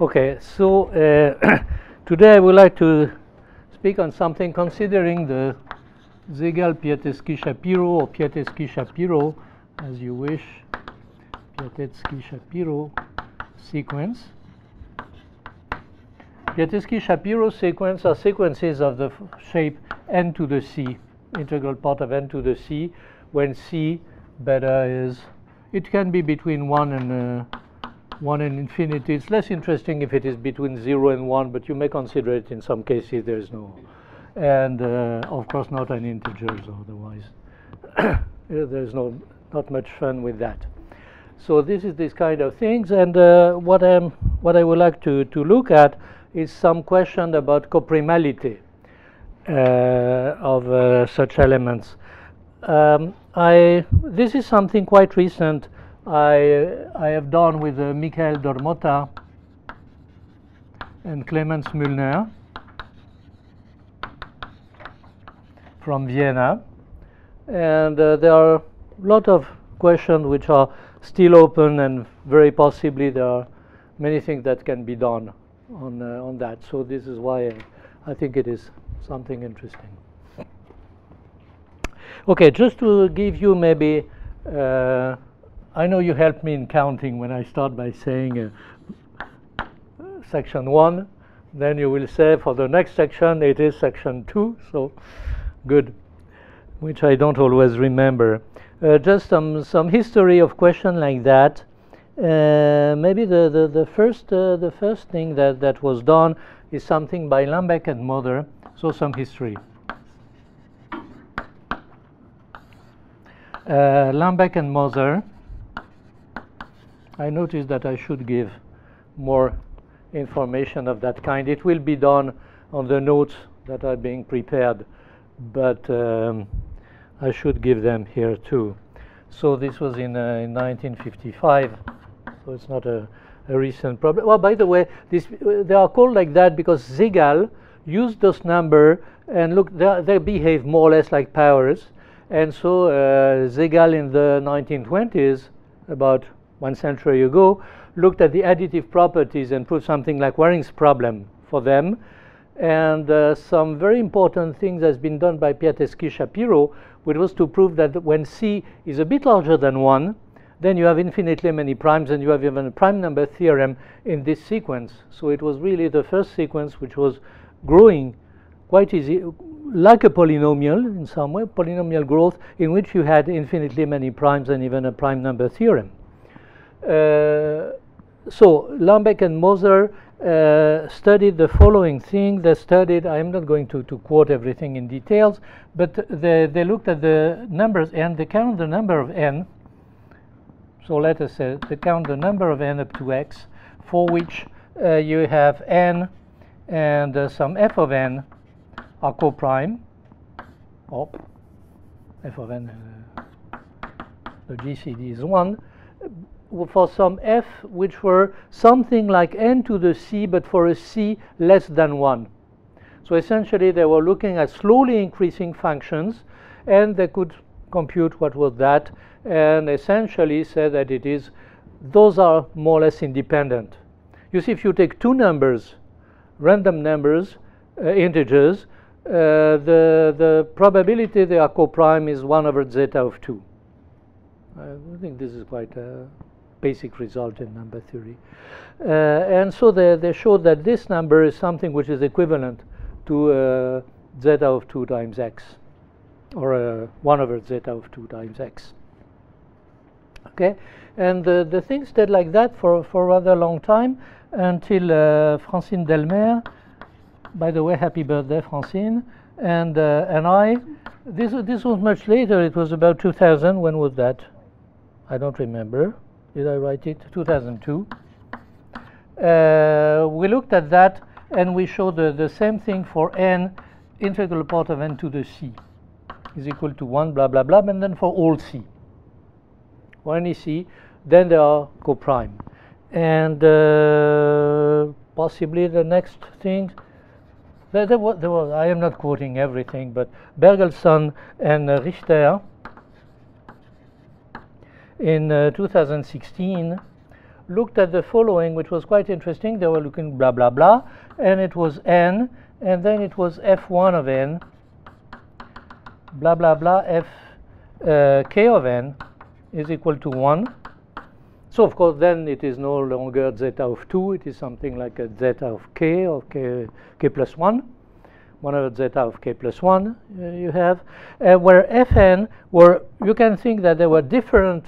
Okay, so uh, today I would like to speak on something considering the Segal-Piatetsky-Shapiro or Piatetsky-Shapiro, as you wish, Piatetsky-Shapiro sequence. Piatetsky-Shapiro sequence are sequences of the shape n to the c, integral part of n to the c, when c beta is, it can be between 1 and uh, 1 and infinity. It's less interesting if it is between 0 and 1, but you may consider it in some cases there's no. And uh, of course, not an integer, otherwise. there's no, not much fun with that. So this is this kind of things. And uh, what, I'm, what I would like to, to look at is some question about coprimality uh, of uh, such elements. Um, I, this is something quite recent I, I have done with uh, Michael Drmota and Clemens Müllner from Vienna. And uh, there are a lot of questions which are still open, and very possibly there are many things that can be done on, uh, on that. So, this is why I, think it is something interesting. Okay, just to give you maybe uh, I know you help me in counting when I start by saying uh, section 1. Then you will say for the next section it is section 2. So good, which I don't always remember. Uh, just some, some history of question like that. Uh, maybe the, the, the, first, uh, the first thing that, that was done is something by Lambek and Moser. So some history. Uh, Lambek and Moser I noticed that I should give more information of that kind. It will be done on the notes that are being prepared, but um, I should give them here too. So this was in, uh, in 1955, so it's not a, a, recent problem. Well, by the way, this, uh, they are called like that because Segal used those number and look, they, they behave more or less like powers. And so uh, in the 1920s, about one century ago, looked at the additive properties and proved something like Waring's problem for them. And uh, some very important things has been done by Piatetsky Shapiro, which was to prove that when C is a bit larger than 1, then you have infinitely many primes, and you have even a prime number theorem in this sequence. So it was really the first sequence which was growing quite easy, like a polynomial in some way, polynomial growth, in which you had infinitely many primes and even a prime number theorem. Uh, so Lambek and Moser uh, studied the following thing. They studied, I'm not going to, to quote everything in details, but they, they looked at the numbers n, they count the number of n. So let us say they count the number of n up to x for which uh, you have n and uh, some f of n are coprime. Op, f of n, uh, the GCD is 1 for some f which were something like n to the c, but for a c less than 1. So essentially, they were looking at slowly increasing functions, and they could compute what was that, and essentially say that it is, those are more or less independent. You see, if you take two numbers, random numbers, uh, integers, uh, the, the probability they are coprime is 1 over zeta of 2. I think this is quite uh, basic result in number theory. Uh, and so they, they showed that this number is something which is equivalent to uh, zeta of 2 times x, or uh, 1 over zeta of 2 times x. Okay, and the, the thing stayed like that for, for a rather long time until uh, Francine Delmer, by the way, happy birthday, Francine, and, uh, and I, this, this was much later, it was about 2000, when was that? I don't remember. Did I write it? 2002. Uh, we looked at that and we showed the, the same thing for n integral part of n to the c is equal to 1 blah blah blah and then for all c for any c then they are coprime and uh, possibly the next thing there, there, was, there, was, I am not quoting everything but Bergelson and uh, Richter in uh, 2016 looked at the following, which was quite interesting. They were looking blah, blah, blah, and it was n, and then it was f1 of n, blah, blah, blah, f uh, k of n is equal to 1. So, of course, then it is no longer zeta of 2. It is something like a zeta of k, or k, k plus 1. 1 over zeta of k plus 1 uh, you have, uh, where fn were, you can think that there were different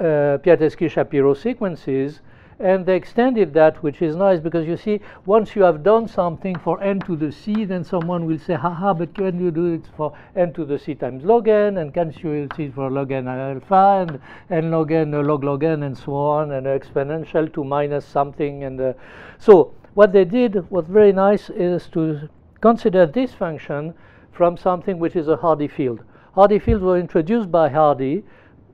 uh, Piatetsky-Shapiro sequences and they extended that, which is nice because you see, once you have done something for n to the c, then someone will say, haha, but can you do it for n to the c times log n, and can you see it for log n alpha, and, and log n, uh, log log n, and so on, and exponential to minus something. And uh, so what they did, was very nice, is to consider this function from something which is a Hardy field. Hardy fields were introduced by Hardy,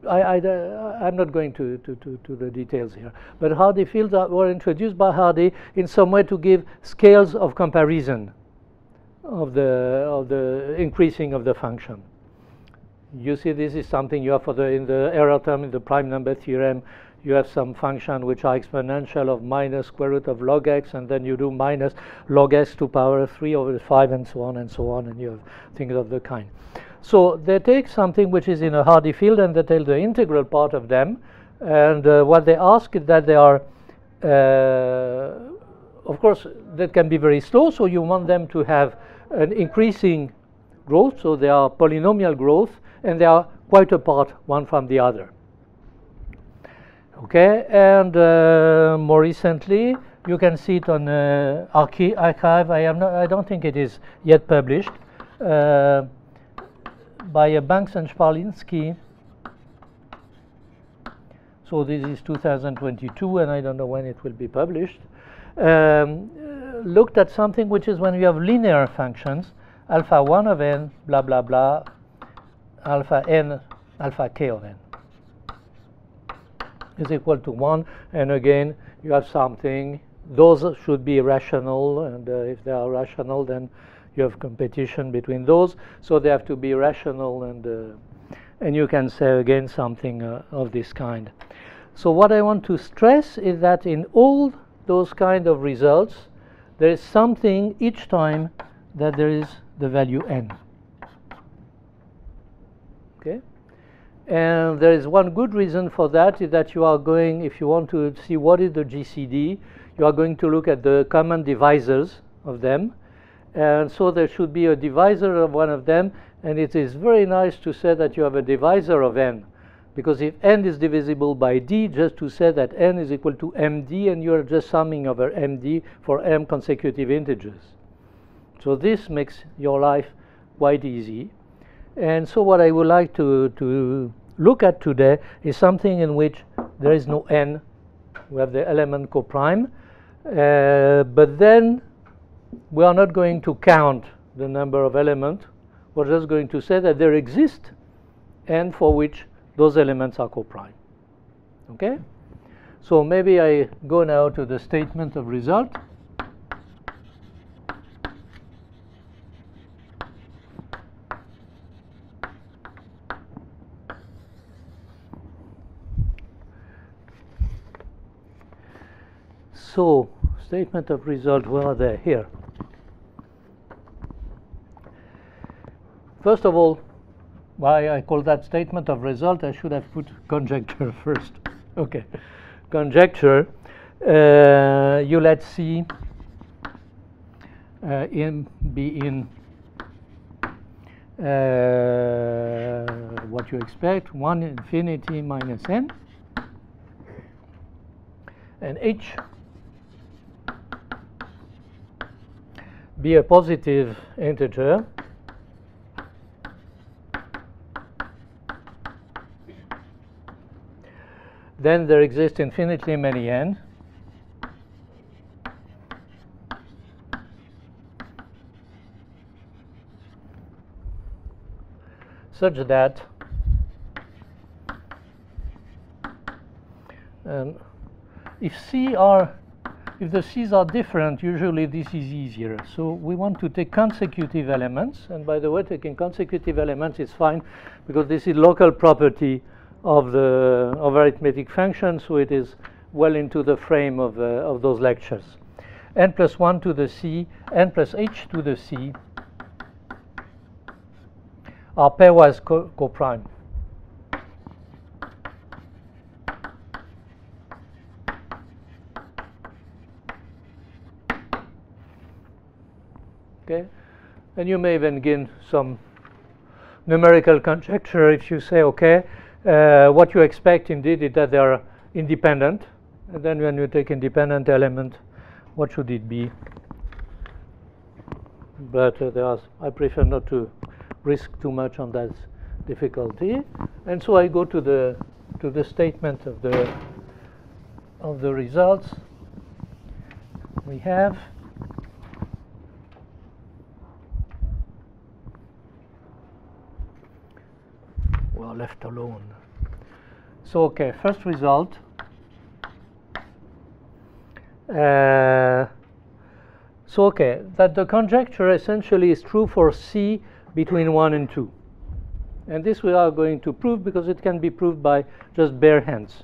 I, am uh, not going to, to, to, to, the details here, but Hardy fields are, were introduced by Hardy in some way to give scales of comparison of the, of the increasing of the function. You see, this is something you have for the, in the error term in the prime number theorem. You have some function which are exponential of minus square root of log x, and then you do minus log x to power 3 over 5, and so on and so on, and you have things of the kind. So they take something which is in a Hardy field and they tell the integral part of them. And uh, what they ask is that they are, uh, of course, that can be very slow. So you want them to have an increasing growth. So they are polynomial growth and they are quite apart one from the other. Okay, and uh, more recently, you can see it on uh, arXiv. I am not, I don't think it is yet published. Uh, by Banks and Shparlinski. So this is 2022, and I don't know when it will be published. Um, looked at something which is when you have linear functions, alpha 1 of n, blah, blah, blah, alpha n, alpha k of n is equal to 1. And again, you have something. Those should be rational, and uh, if they are rational, then you have competition between those, so they have to be rational and uh, and you can say again something uh, of this kind. So what I want to stress is that in all those kind of results, there is something each time that there is the value n. Okay? And there is one good reason for that is that you are going, if you want to see what is the GCD, you are going to look at the common divisors of them and so there should be a divisor of one of them. And it is very nice to say that you have a divisor of n. Because if n is divisible by d, just to say that n is equal to md, and you are just summing over md for m consecutive integers. So this makes your life quite easy. And so what I would like to, to look at today is something in which there is no n. We have the element coprime. Uh, but then we are not going to count the number of elements. We're just going to say that there exist and for which those elements are coprime. Okay? So maybe I go now to the statement of result. So, statement of result, where are they? Here. First of all, why I call that statement of result, I should have put conjecture first. okay, conjecture. Uh, you let C uh, in be in uh, what you expect, 1 infinity minus n, and H be a positive integer then there exist infinitely many n. such that um, if C are if the C's are different, usually this is easier. So we want to take consecutive elements. And by the way, taking consecutive elements is fine because this is local property of the of arithmetic function, so it is well into the frame of, uh, of those lectures. n plus 1 to the c, n plus h to the c are pairwise co coprime. Okay, and you may even gain some numerical conjecture if you say, okay, uh, what you expect indeed is that they are independent, and then when you take independent element, what should it be? But uh, there are, I prefer not to risk too much on that difficulty, and so I go to the to the statement of the of the results we have. Left alone. So, okay, first result. Uh, so, okay, that the conjecture essentially is true for C between 1 and 2. And this we are going to prove because it can be proved by just bare hands.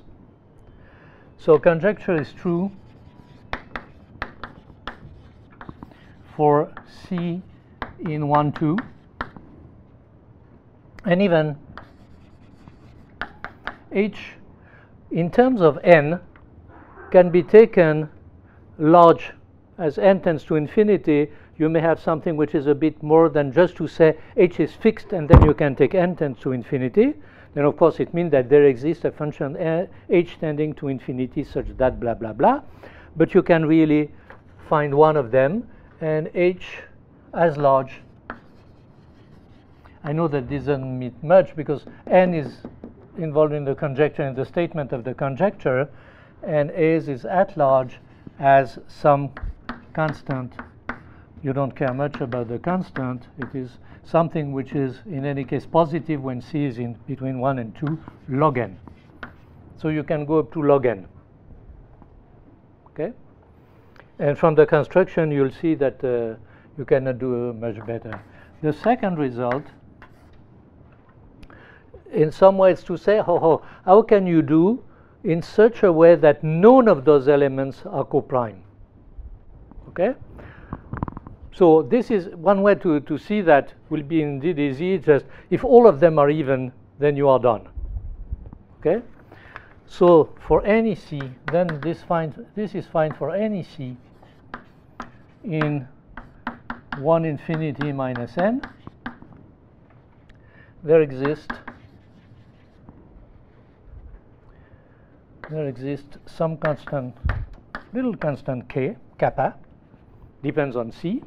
So, conjecture is true for C in 1, 2, and even H in terms of n can be taken large as n tends to infinity. You may have something which is a bit more than just to say h is fixed and then you can take n tends to infinity. Then of course it means that there exists a function eh, h tending to infinity such that blah blah blah. But you can really find one of them. And h as large I know that doesn't mean much because n is involved in the conjecture in the statement of the conjecture, and A's is at large as some constant. You don't care much about the constant. It is something which is, in any case, positive when C is in between 1 and 2 log n. So you can go up to log n. Okay? And from the construction, you'll see that uh, you cannot do much better. The second result in some ways to say, how, how can you do in such a way that none of those elements are coprime? Okay? So this is one way to, to see that will be indeed easy. Just if all of them are even, then you are done. Okay? So for any C, then this finds this is fine for any C in 1 infinity minus n. There exists there exists some constant, little constant k, kappa, depends on c,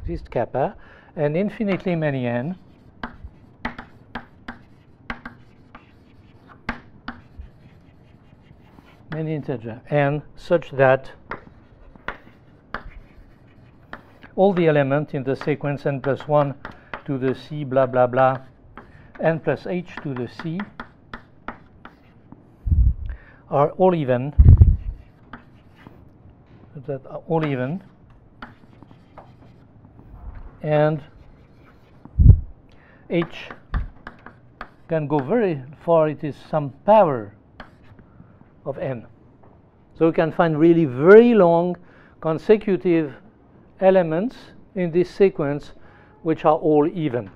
exists kappa, and infinitely many n, many integer n, such that all the elements in the sequence n plus 1 to the c blah blah blah n plus h to the c are all even. That are all even. And h can go very far. It is some power of n. So we can find really very long consecutive elements in this sequence which are all even.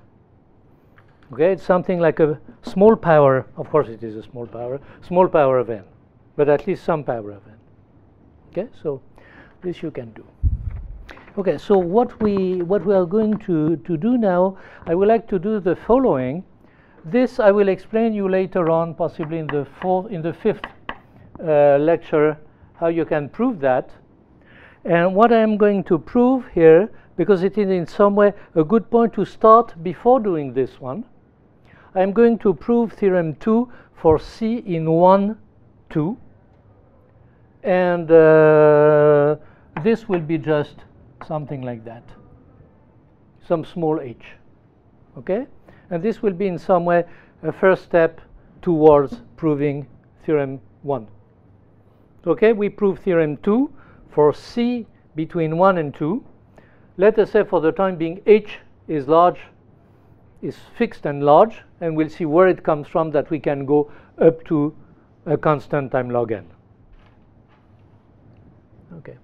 Okay it's something like a small power. Of course it is a small power small power of n but at least some power of n. Okay, so this you can do. Okay, so what we what we are going to, to do now, I would like to do the following. This I will explain you later on, possibly in the fourth, in the fifth uh, lecture, how you can prove that. And what I am going to prove here, because it is in some way a good point to start before doing this one, I am going to prove theorem 2 for C in 1, 2 and uh, this will be just something like that. Some small h okay? And this will be in some way a first step towards proving theorem 1 okay we prove theorem 2 for c between 1 and 2 let us say for the time being h is large is fixed and large and we'll see where it comes from that we can go up to a constant time log n Okay.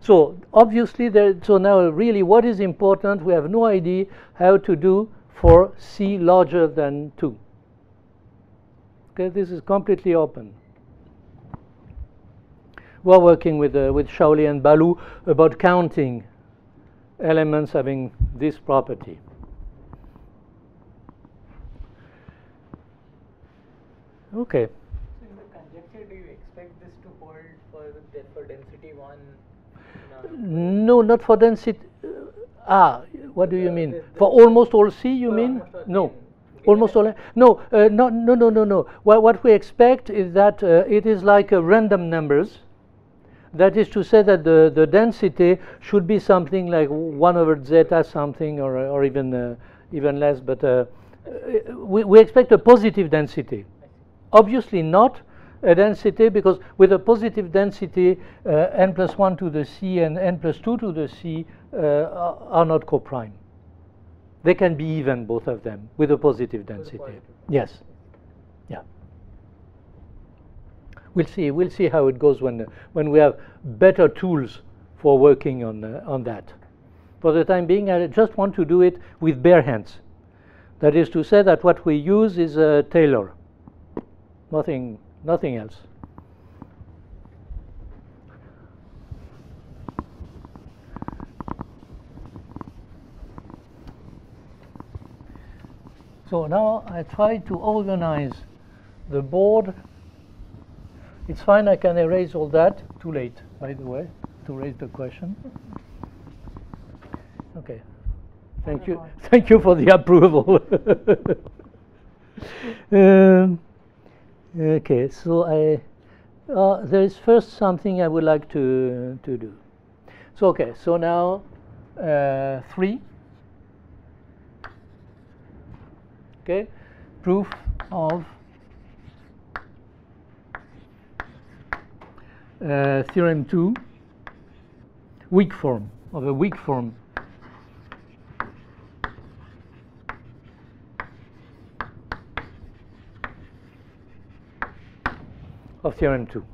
So obviously, there, so now really what is important, we have no idea how to do for C larger than 2. Okay, this is completely open. We're working with, uh, with Shaoli and Balu about counting elements having this property. Okay. So in the conjecture, do you expect this to hold for, the, for density 1? No, not for density. Uh, ah, what do you mean? For almost all C, you mean? No. Almost all. No, uh, no, no, no, no, no. What, what we expect is that uh, it is like uh, random numbers. That is to say that the, the density should be something like 1 over zeta something or, or even, uh, even less, but uh, we, we expect a positive density. Obviously not a density because with a positive density, uh, n plus 1 to the c and n plus 2 to the c uh, are not coprime. They can be even, both of them, with a positive density. Yes. Yeah. We'll see. We'll see how it goes when, uh, when we have better tools for working on, uh, on that. For the time being, I just want to do it with bare hands. That is to say that what we use is a Taylor, nothing, nothing else. So now I try to organize the board. It's fine, I can erase all that. Too late, by the way, to raise the question. Okay. Thank you. Thank you for the approval. um, okay, so I uh, there is first something I would like to to do. So okay, so now uh, three. Okay, proof of uh, theorem two. Weak form of a weak form of theorem 2.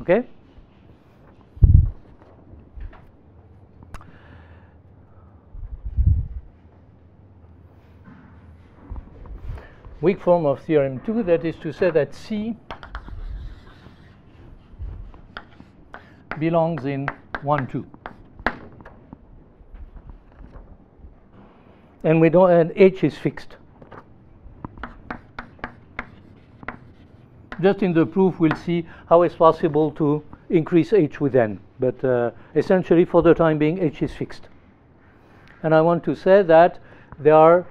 Okay? Weak form of theorem 2, that is to say that C belongs in 1, 2. And we don't, and H is fixed. Just in the proof we'll see how it's possible to increase h with n. But uh, essentially, for the time being, h is fixed. And I want to say that there are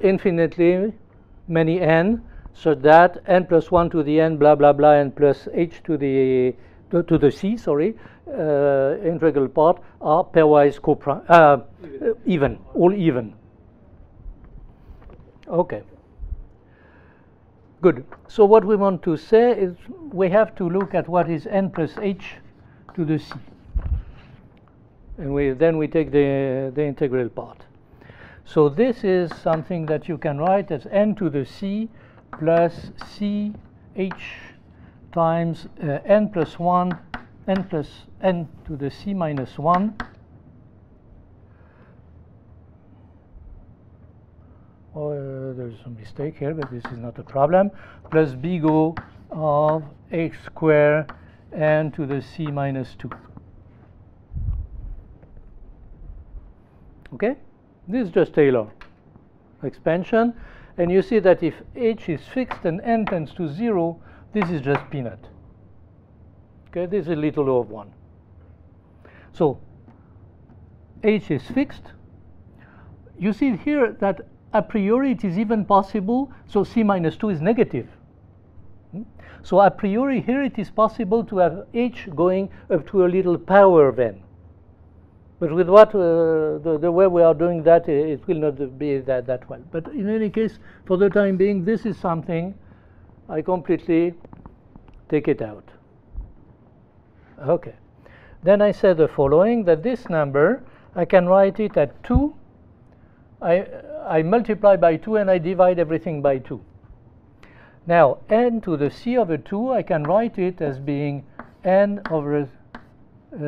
infinitely many n, so that n plus 1 to the n, blah, blah, blah, and plus h to the, to, to the c, sorry, uh, integral part are pairwise copri- uh, even, all even. Okay. Good. So what we want to say is we have to look at what is n plus h to the c. And we, then we take the, the integral part. So this is something that you can write as n to the c plus c h times uh, n plus 1, n plus n to the c minus 1 Oh, there's some mistake here, but this is not a problem. Plus big of x square n to the c minus 2. Okay? This is just Taylor expansion. And you see that if h is fixed and n tends to 0, this is just peanut. Okay, this is little o of 1. So h is fixed. You see here that a priori it is even possible, so c minus 2 is negative. Hmm? So a priori here it is possible to have h going up to a little power of n. But with what uh, the, the way we are doing that, it, it will not be that, that well. But in any case, for the time being, this is something I completely take it out. Okay. Then I said the following, that this number, I can write it at 2. I, I multiply by 2 and I divide everything by 2. Now, n to the c over 2, I can write it as being n over uh,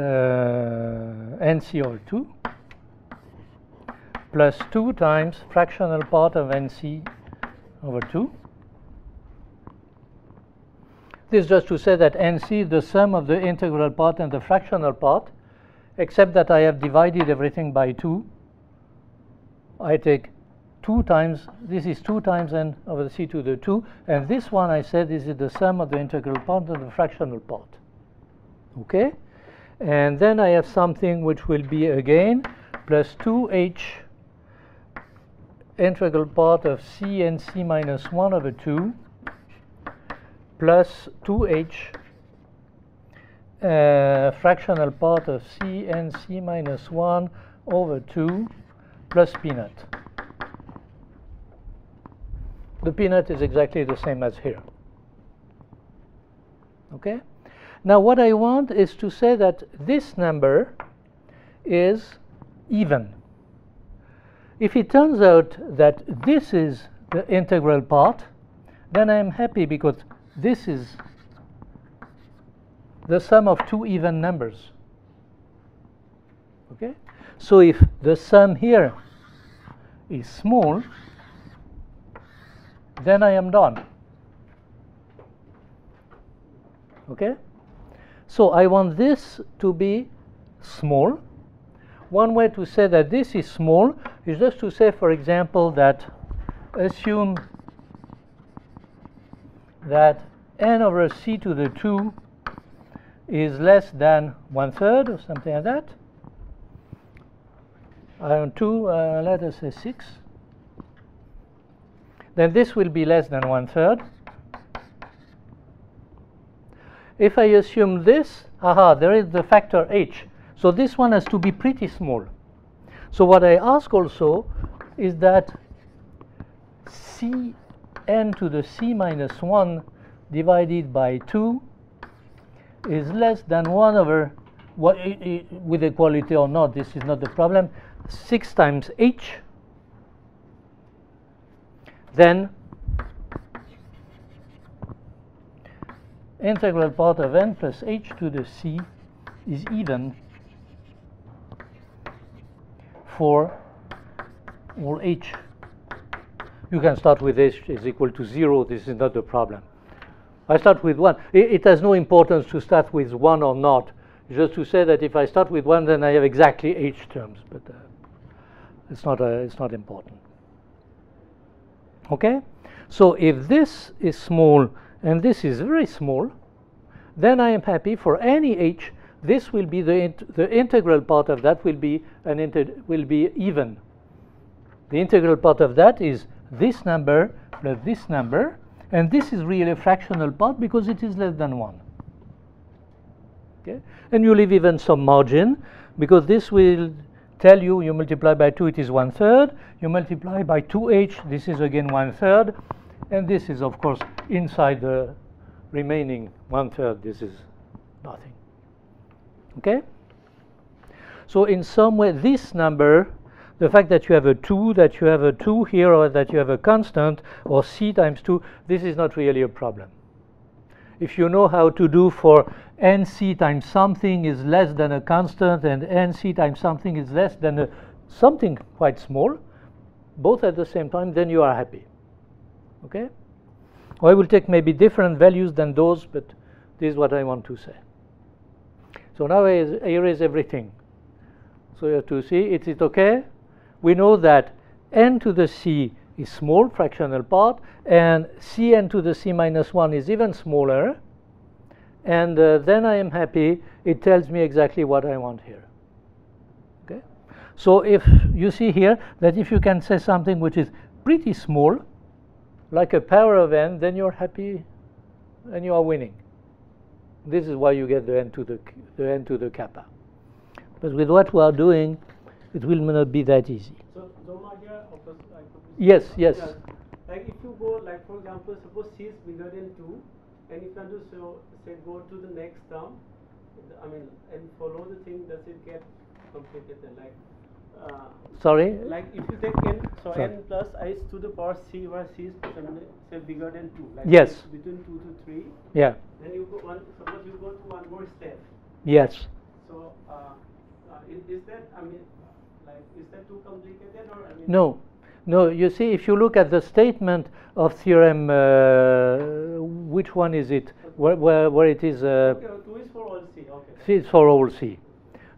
nc over 2 plus 2 times fractional part of nc over 2. This is just to say that nc is the sum of the integral part and the fractional part, except that I have divided everything by 2. I take 2 times, this is 2 times n over the c to the 2, and this one I said this is the sum of the integral part and the fractional part. Okay? And then I have something which will be again plus 2h integral part of c and c minus 1 over 2 plus 2h uh, fractional part of c and c minus 1 over 2 plus peanut. The peanut is exactly the same as here. Okay? Now what I want is to say that this number is even. If it turns out that this is the integral part, then I am happy because this is the sum of two even numbers. Okay? So if the sum here is small, then I am done. Okay? So I want this to be small. One way to say that this is small is just to say, for example, that assume that n over c to the 2 is less than one third or something like that. Uh, 2, uh, let us say 6. Then this will be less than one third. If I assume this, aha, there is the factor h. So this one has to be pretty small. So what I ask also is that c n to the c minus 1 divided by 2 is less than 1 over, what, with equality or not, this is not the problem, 6 times h, then integral part of n plus h to the c is even for all h. You can start with h is equal to 0. This is not the problem. I start with 1. It, it, has no importance to start with 1 or not. Just to say that if I start with 1, then I have exactly h terms. But uh, it's, not, uh, it's not important. Okay? So if this is small and this is very small, then I am happy for any h. This will be the int the integral part of that will be an will be even. The integral part of that is this number plus this number, and this is really a fractional part because it is less than one. Okay, and you leave even some margin because this will tell you you multiply by 2 it is one third you multiply by 2h this is again one third and this is, of course, inside the remaining one third. This is nothing. Okay? So in some way, this number, the fact that you have a 2, that you have a 2 here, or that you have a constant, or c times 2, this is not really a problem. If you know how to do for nc times something is less than a constant, and nc times something is less than a something quite small, both at the same time, then you are happy. Okay? Or I will take maybe different values than those but this is what I want to say. So now I erase everything. So you have to see is it okay? We know that n to the c is small fractional part and cn to the c minus 1 is even smaller and uh, then I am happy it tells me exactly what I want here okay so if you see here that if you can say something which is pretty small like a power of n, then you're happy and you are winning. This is why you get the n to the, the n to the kappa. But with what we are doing, it will not be that easy. So, here, yes, yes. Like if you go, like for example, suppose c is bigger than 2, and if you want to so, say go to the next term, I mean, and follow the thing, does it get complicated? Like uh, Sorry? like if you take n, so Sorry. n plus i is to the power c, where c is say bigger than two. Like Yes. Between two to three, Yeah. then you go one. Suppose you go to one more step. Yes. So uh, uh, is, is that I mean, like is that too complicated or I mean? No, no. You see, if you look at the statement of theorem, uh, which one is it? Where, where, where it is? Uh, Okay, two is for all c. Okay. C is for all C.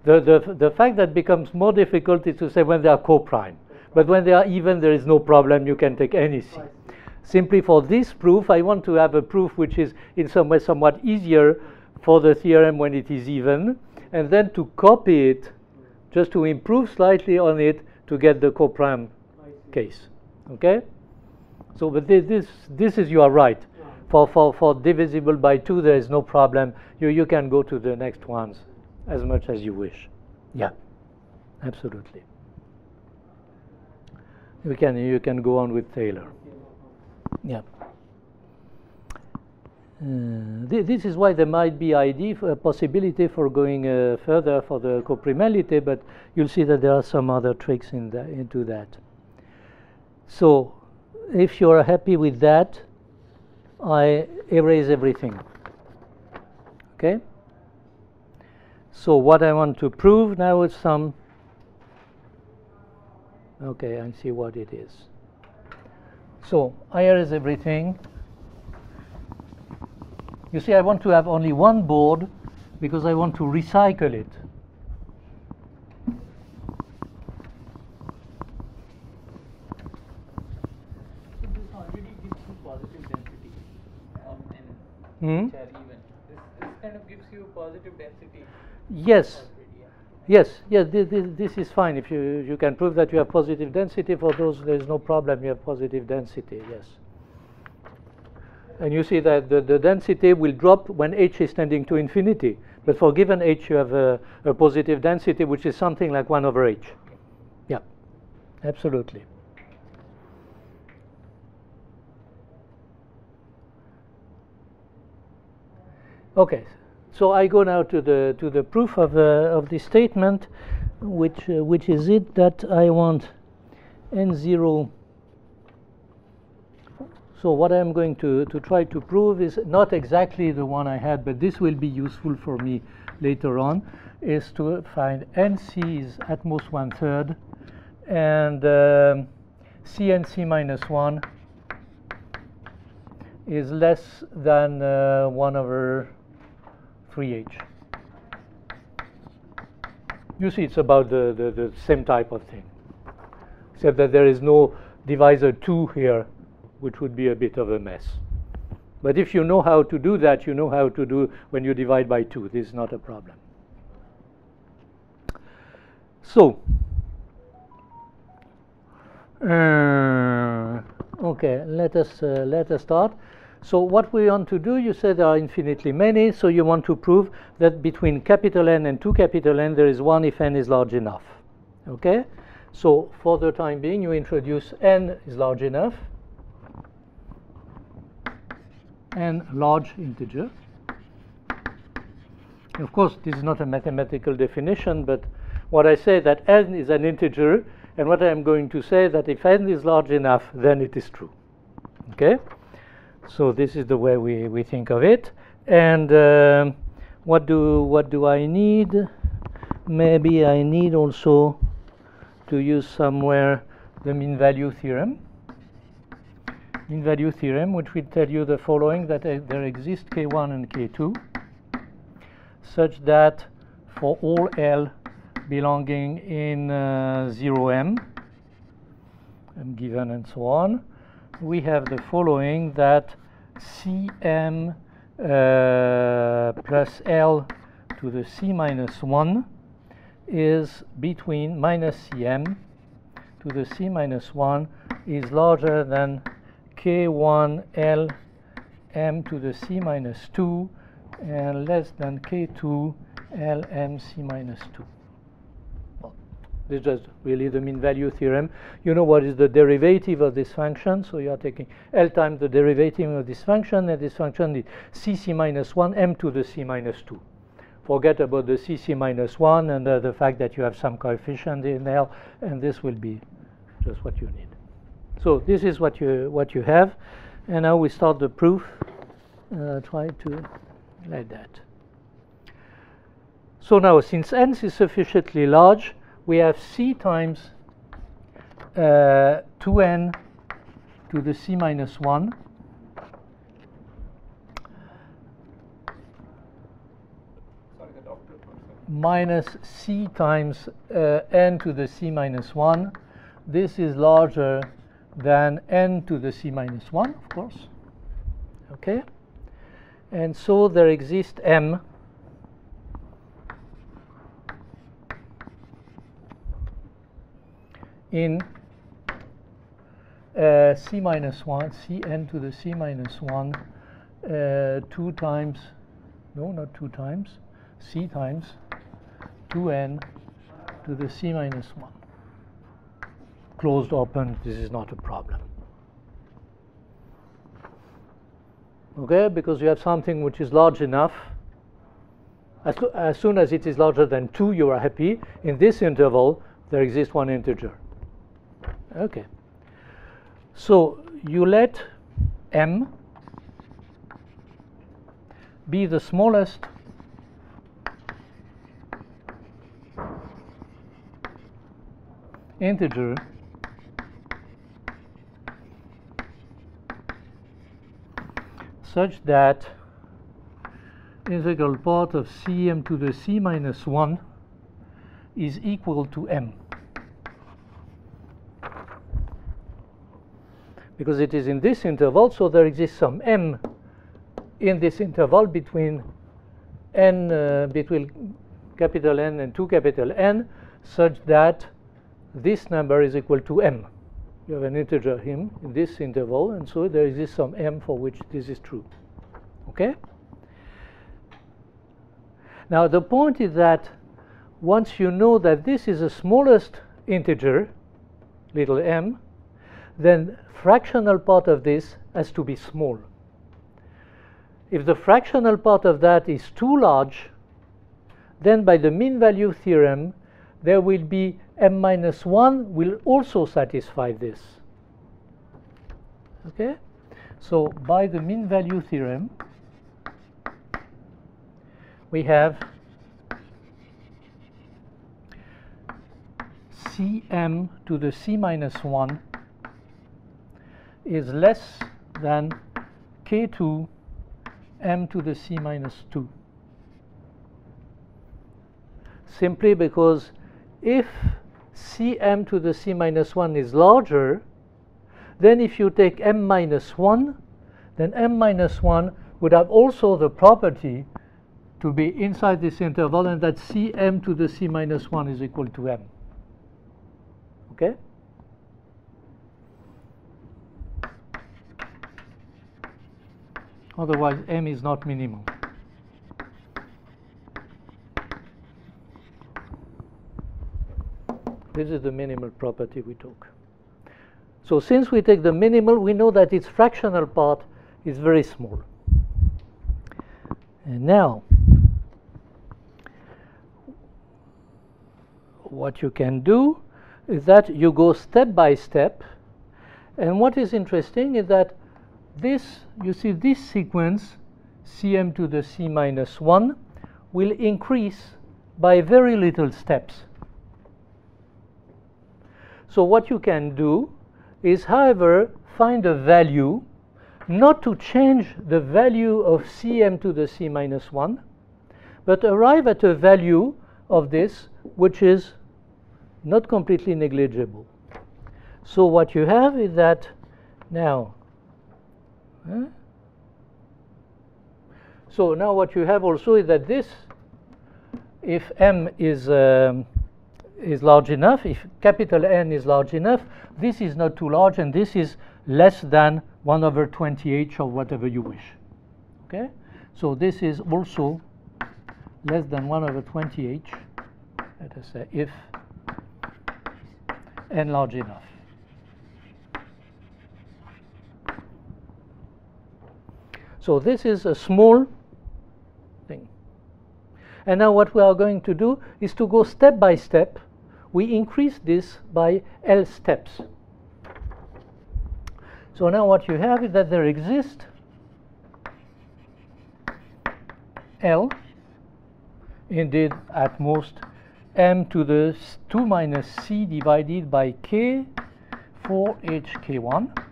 The, the, the fact that becomes more difficult is to say when they are co-prime. But when they are even, there is no problem. You can take any C. Simply for this proof, I want to have a proof which is in some way somewhat easier for the theorem when it is even, and then to copy it, just to improve slightly on it to get the co-prime. Case. Okay? So, but thi- this, this is, you are right. For, for, for divisible by 2, there is no problem. You, you can go to the next ones as much as you wish. Yeah, absolutely. You can, you can go on with Taylor. Yeah. Uh, thi- this is why there might be idea, a possibility for going uh, further for the coprimality, but you'll see that there are some other tricks in the, into that. So, if you are happy with that, I erase everything. Okay? So, what I want to prove now is some. Okay, I see what it is. So, I erase everything. You see, I want to have only one board because I want to recycle it. So this already gives you positive density of n Hmm? which are even. This, this kind of gives you positive density Yes, yes, yes. This, this, this is fine. If you you can prove that you have positive density for those, there is no problem. You have positive density. Yes. And you see that the, the density will drop when h is tending to infinity. But for given h, you have a, a positive density, which is something like 1 over h. Yeah, absolutely. Okay, so I go now to the to the proof of uh, of the statement, which uh, which is it that I want n zero. So what I'm going to to try to prove is not exactly the one I had, but this will be useful for me later on, is to find nc is at most one third, and um, cnc minus one is less than uh, 1 over 3h. You see, it's about the, the, the same type of thing, except that there is no divisor 2 here, which would be a bit of a mess. But if you know how to do that, you know how to do when you divide by 2. This is not a problem. So, uh, okay, let us uh, let us start. So what we want to do, you said there are infinitely many, so you want to prove that between capital N and 2 capital N there is one if n is large enough. Okay? So for the time being, you introduce n is large enough, n large integer. Of course, this is not a mathematical definition, but what I say that n is an integer, and what I am going to say that if n is large enough, then it is true. Okay? So this is the way we, we think of it. And um, what do what do I need? Maybe I need also to use somewhere the mean value theorem. Mean value theorem, which will tell you the following: that uh, there exist k1 and k2, such that for all L belonging in uh, 0m, and given and so on, we have the following that Cm uh, plus L to the C minus 1 is between minus Cm to the C minus 1 is larger than K1 L m to the C minus 2 and less than K2 L m C minus 2. This is just really the mean value theorem. You know what is the derivative of this function, so you are taking L times the derivative of this function, and this function is cc minus 1 m to the c minus 2. forget about the CC minus 1 and uh, the fact that you have some coefficient in L, and this will be just what you need. So this is what you, what you have. And now we start the proof. Uh, try to like that. So now, since n is sufficiently large, we have c times uh, 2n to the c minus 1 Sorry, minus c times uh, n to the c minus 1. This is larger than n to the c minus 1, of course. Okay? And so there exists m in uh, c minus 1, cn to the c minus 1, uh, 2 times, no, not 2 times, c times 2n to the c minus 1. Closed, open, this is not a problem. Okay, because you have something which is large enough. As, as soon as it is larger than 2, you are happy. In this interval, there exists one integer. Okay. So you let m be the smallest integer such that integral part of cm to the c minus 1 is equal to m. Because it is in this interval, so there exists some m in this interval between n uh, between capital N and 2 capital N such that this number is equal to m. You have an integer him in this interval, and so there exists some m for which this is true. Okay? Now the point is that once you know that this is the smallest integer, little m, then fractional part of this has to be small. If the fractional part of that is too large, then by the mean value theorem, there will be m minus 1 will also satisfy this. Okay? So by the mean value theorem, we have cm to the c minus 1 is less than k2 m to the c minus 2 simply because if cm to the c minus 1 is larger then if you take m minus 1 then m minus 1 would have also the property to be inside this interval and that cm to the c minus 1 is equal to m. Okay otherwise m is not minimum this is the minimal property we took. So since we take the minimal we know that its fractional part is very small. And now what you can do is that you go step by step and what is interesting is that this you see this sequence cm to the c minus 1 will increase by very little steps so what you can do is however find a value not to change the value of cm to the c minus 1 but arrive at a value of this which is not completely negligible. So what you have is that now. So now what you have also is that this, if m is um, is large enough, if capital N is large enough, this is not too large, and this is less than 1 over 20h or whatever you wish. Okay, so this is also less than 1 over 20h. Let us say if n large enough. So this is a small thing. And now what we are going to do is to go step by step. We increase this by L steps. So now what you have is that there exists L, indeed at most m to the 2 minus c divided by k for hk1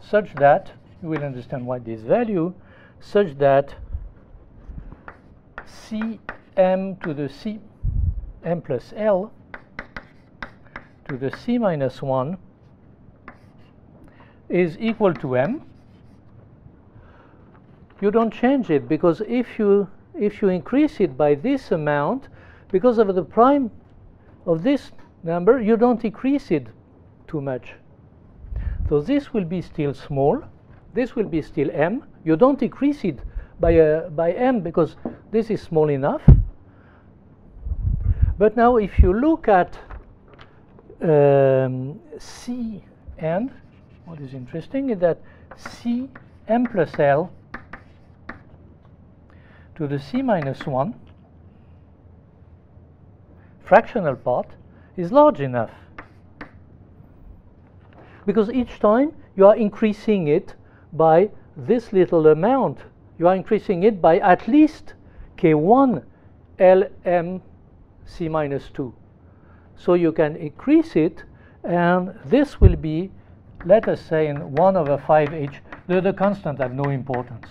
such that you will understand why this value such that c m to the c m plus l to the c minus 1 is equal to m. You don't change it because if you if you increase it by this amount because of the prime of this number you don't increase it too much. So this will be still small this will be still m you don't increase it by uh, by m because this is small enough but now if you look at um, c n what is interesting is that c m plus l to the c minus 1 fractional part is large enough. Because each time you are increasing it by this little amount. You are increasing it by at least k1 lm c minus 2. So you can increase it and this will be, let us say in 1 over 5h, the, the constant have no importance,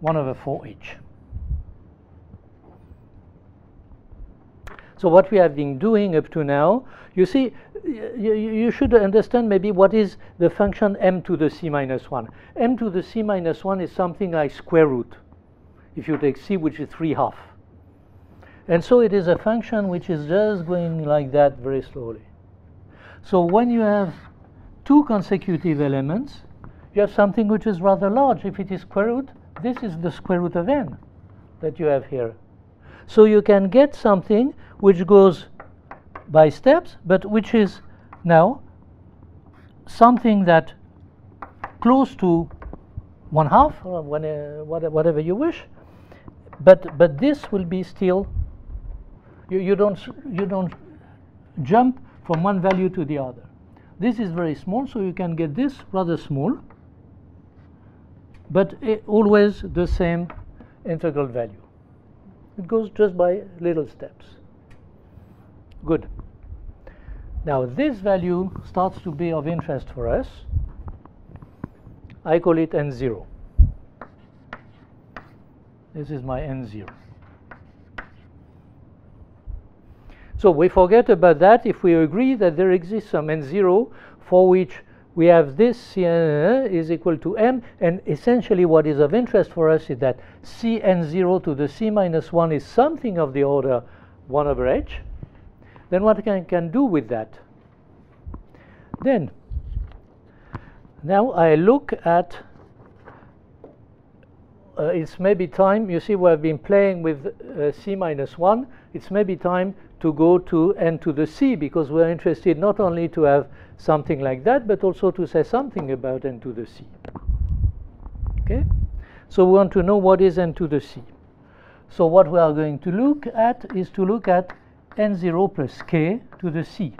1 over 4h. So what we have been doing up to now, you see, you, you should understand maybe what is the function m to the c minus 1. m to the c minus 1 is something like square root, if you take c, which is 3 half. And so it is a function which is just going like that very slowly. So when you have two consecutive elements, you have something which is rather large. If it is square root, this is the square root of n that you have here. So you can get something which goes by steps, but which is now something that close to one half, or one, uh, whatever you wish, but but this will be still. You, you don't you don't jump from one value to the other. This is very small, so you can get this rather small, but always the same integral value. It goes just by little steps. Good. Now this value starts to be of interest for us. I call it n0. This is my n0. So we forget about that if we agree that there exists some n0 for which we have this Cn is equal to m, and essentially what is of interest for us is that Cn0 to the c minus 1 is something of the order 1 over h. Then what can can do with that? Then, now I look at, uh, it's maybe time, you see we have been playing with uh, c minus 1, it's maybe time to go to n to the c because we're interested not only to have something like that, but also to say something about n to the c. Okay? So we want to know what is n to the c. So what we are going to look at is to look at n0 plus k to the c.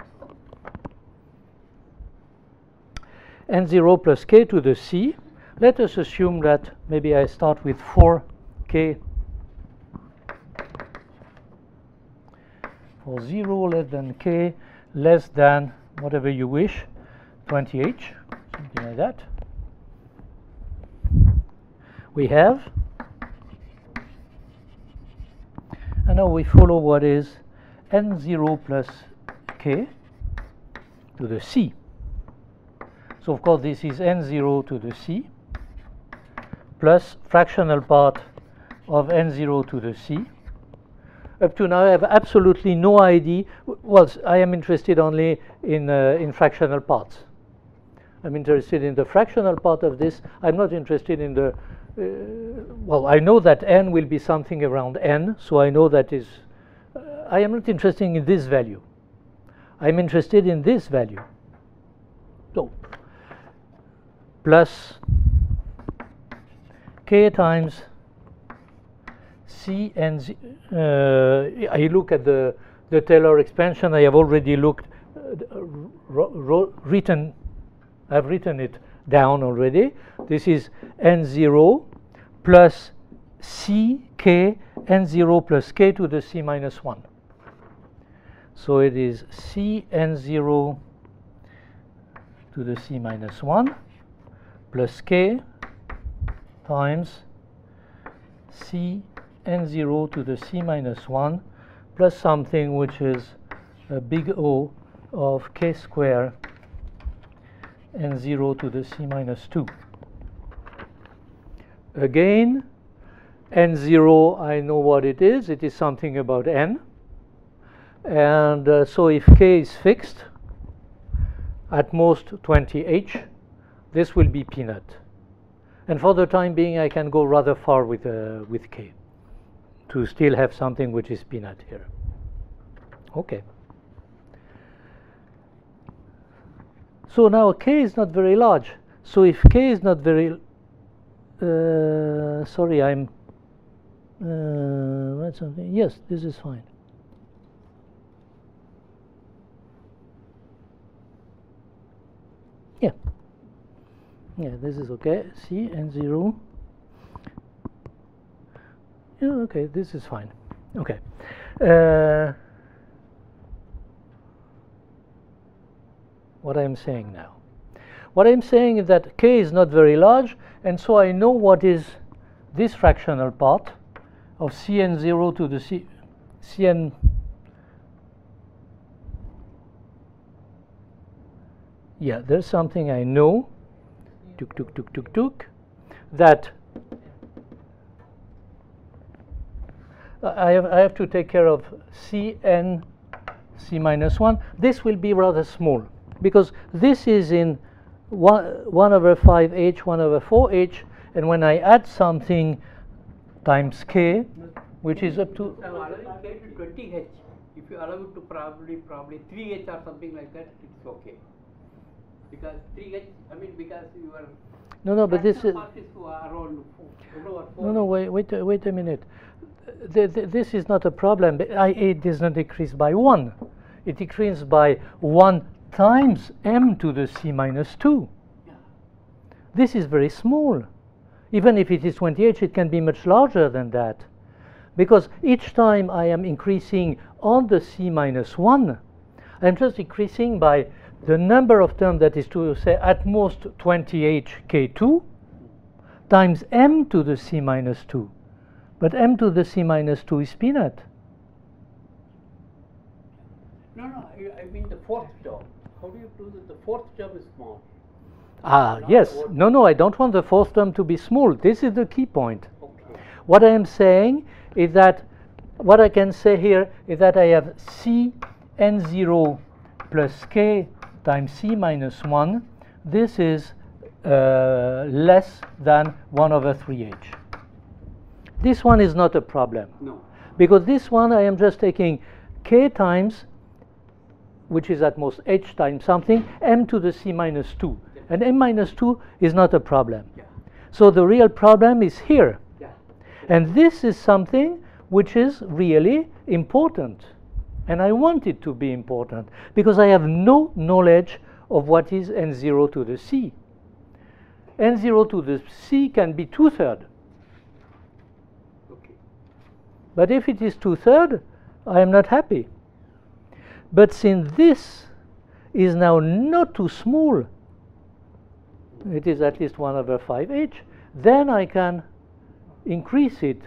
n0 plus k to the c. Let us assume that maybe I start with 4k for 0 less than k less than whatever you wish 20h something like that we have and now we follow what is n0 plus k to the c so of course this is n0 to the c plus fractional part of n0 to the c up to now I have absolutely no idea. Well, I am interested only in, uh, in fractional parts. I'm interested in the fractional part of this. I'm not interested in the, uh, well, I know that n will be something around n, so I know that is, I am not interested in this value. I'm interested in this value. So, plus k times c n z, uh, I look at the, the Taylor expansion, I have already looked, uh, written, I've written it down already. This is n0 plus c k n0 plus k to the c minus 1. So it is c n0 to the c minus 1 plus k times c n0 to the c minus 1 plus something which is a big O of k square n0 to the c minus 2. Again, n0, I know what it is. It is something about n. And uh, so if k is fixed, at most 20h, this will be peanut. And for the time being, I can go rather far with, uh, with k to still have something which is peanut here. Okay. So now k is not very large. So if k is not very, uh, sorry, I'm, uh, what's something? Yes, this is fine. Yeah. Yeah, this is okay. C and 0. Yeah, okay, this is fine. Okay. Uh, what I'm saying now. What I'm saying is that k is not very large, and so I know what is this fractional part of Cn0 to the C, Cn yeah, there's something I know, tuk tuk tuk tuk tuk, that I have, I have to take care of Cn C minus 1. This will be rather small because this is in 1, 1 over 5h, 1 over 4h, and when I add something times k, which is up to allowing K to 20H. If you allow it to probably probably 3H or something like that, it's okay. Because 3H, I mean, because you are. no, no, but this is is around four, four. no, no. Wait, wait, a- wait a minute. Th- th- this is not a problem. I it does not decrease by one. It decreases by one times m to the c minus two. Yeah. This is very small. Even if it is 20h, it can be much larger than that. Because each time I am increasing on the c minus 1, I'm just increasing by the number of terms that is to say at most 20h k2 times m to the c minus 2. But m to the c minus 2 is peanut. No, no, I, mean the fourth term. How do you do that? The fourth term is small. Ah, yes. No, no, I don't want the fourth term to be small. This is the key point. Okay. What I am saying is that what I can say here is that I have C n0 plus k times c minus 1. This is uh, less than 1 over 3h. This one is not a problem No. because this one I am just taking k times, which is at most h times something, m to the c minus 2. And n minus 2 is not a problem. Yeah. So the real problem is here. Yeah. And this is something which is really important. And I want it to be important because I have no knowledge of what is n0 to the c. n0 to the c can be two thirds. Okay. But if it is two thirds, I am not happy. But since this is now not too small, it is at least 1 over 5h, then I can increase it.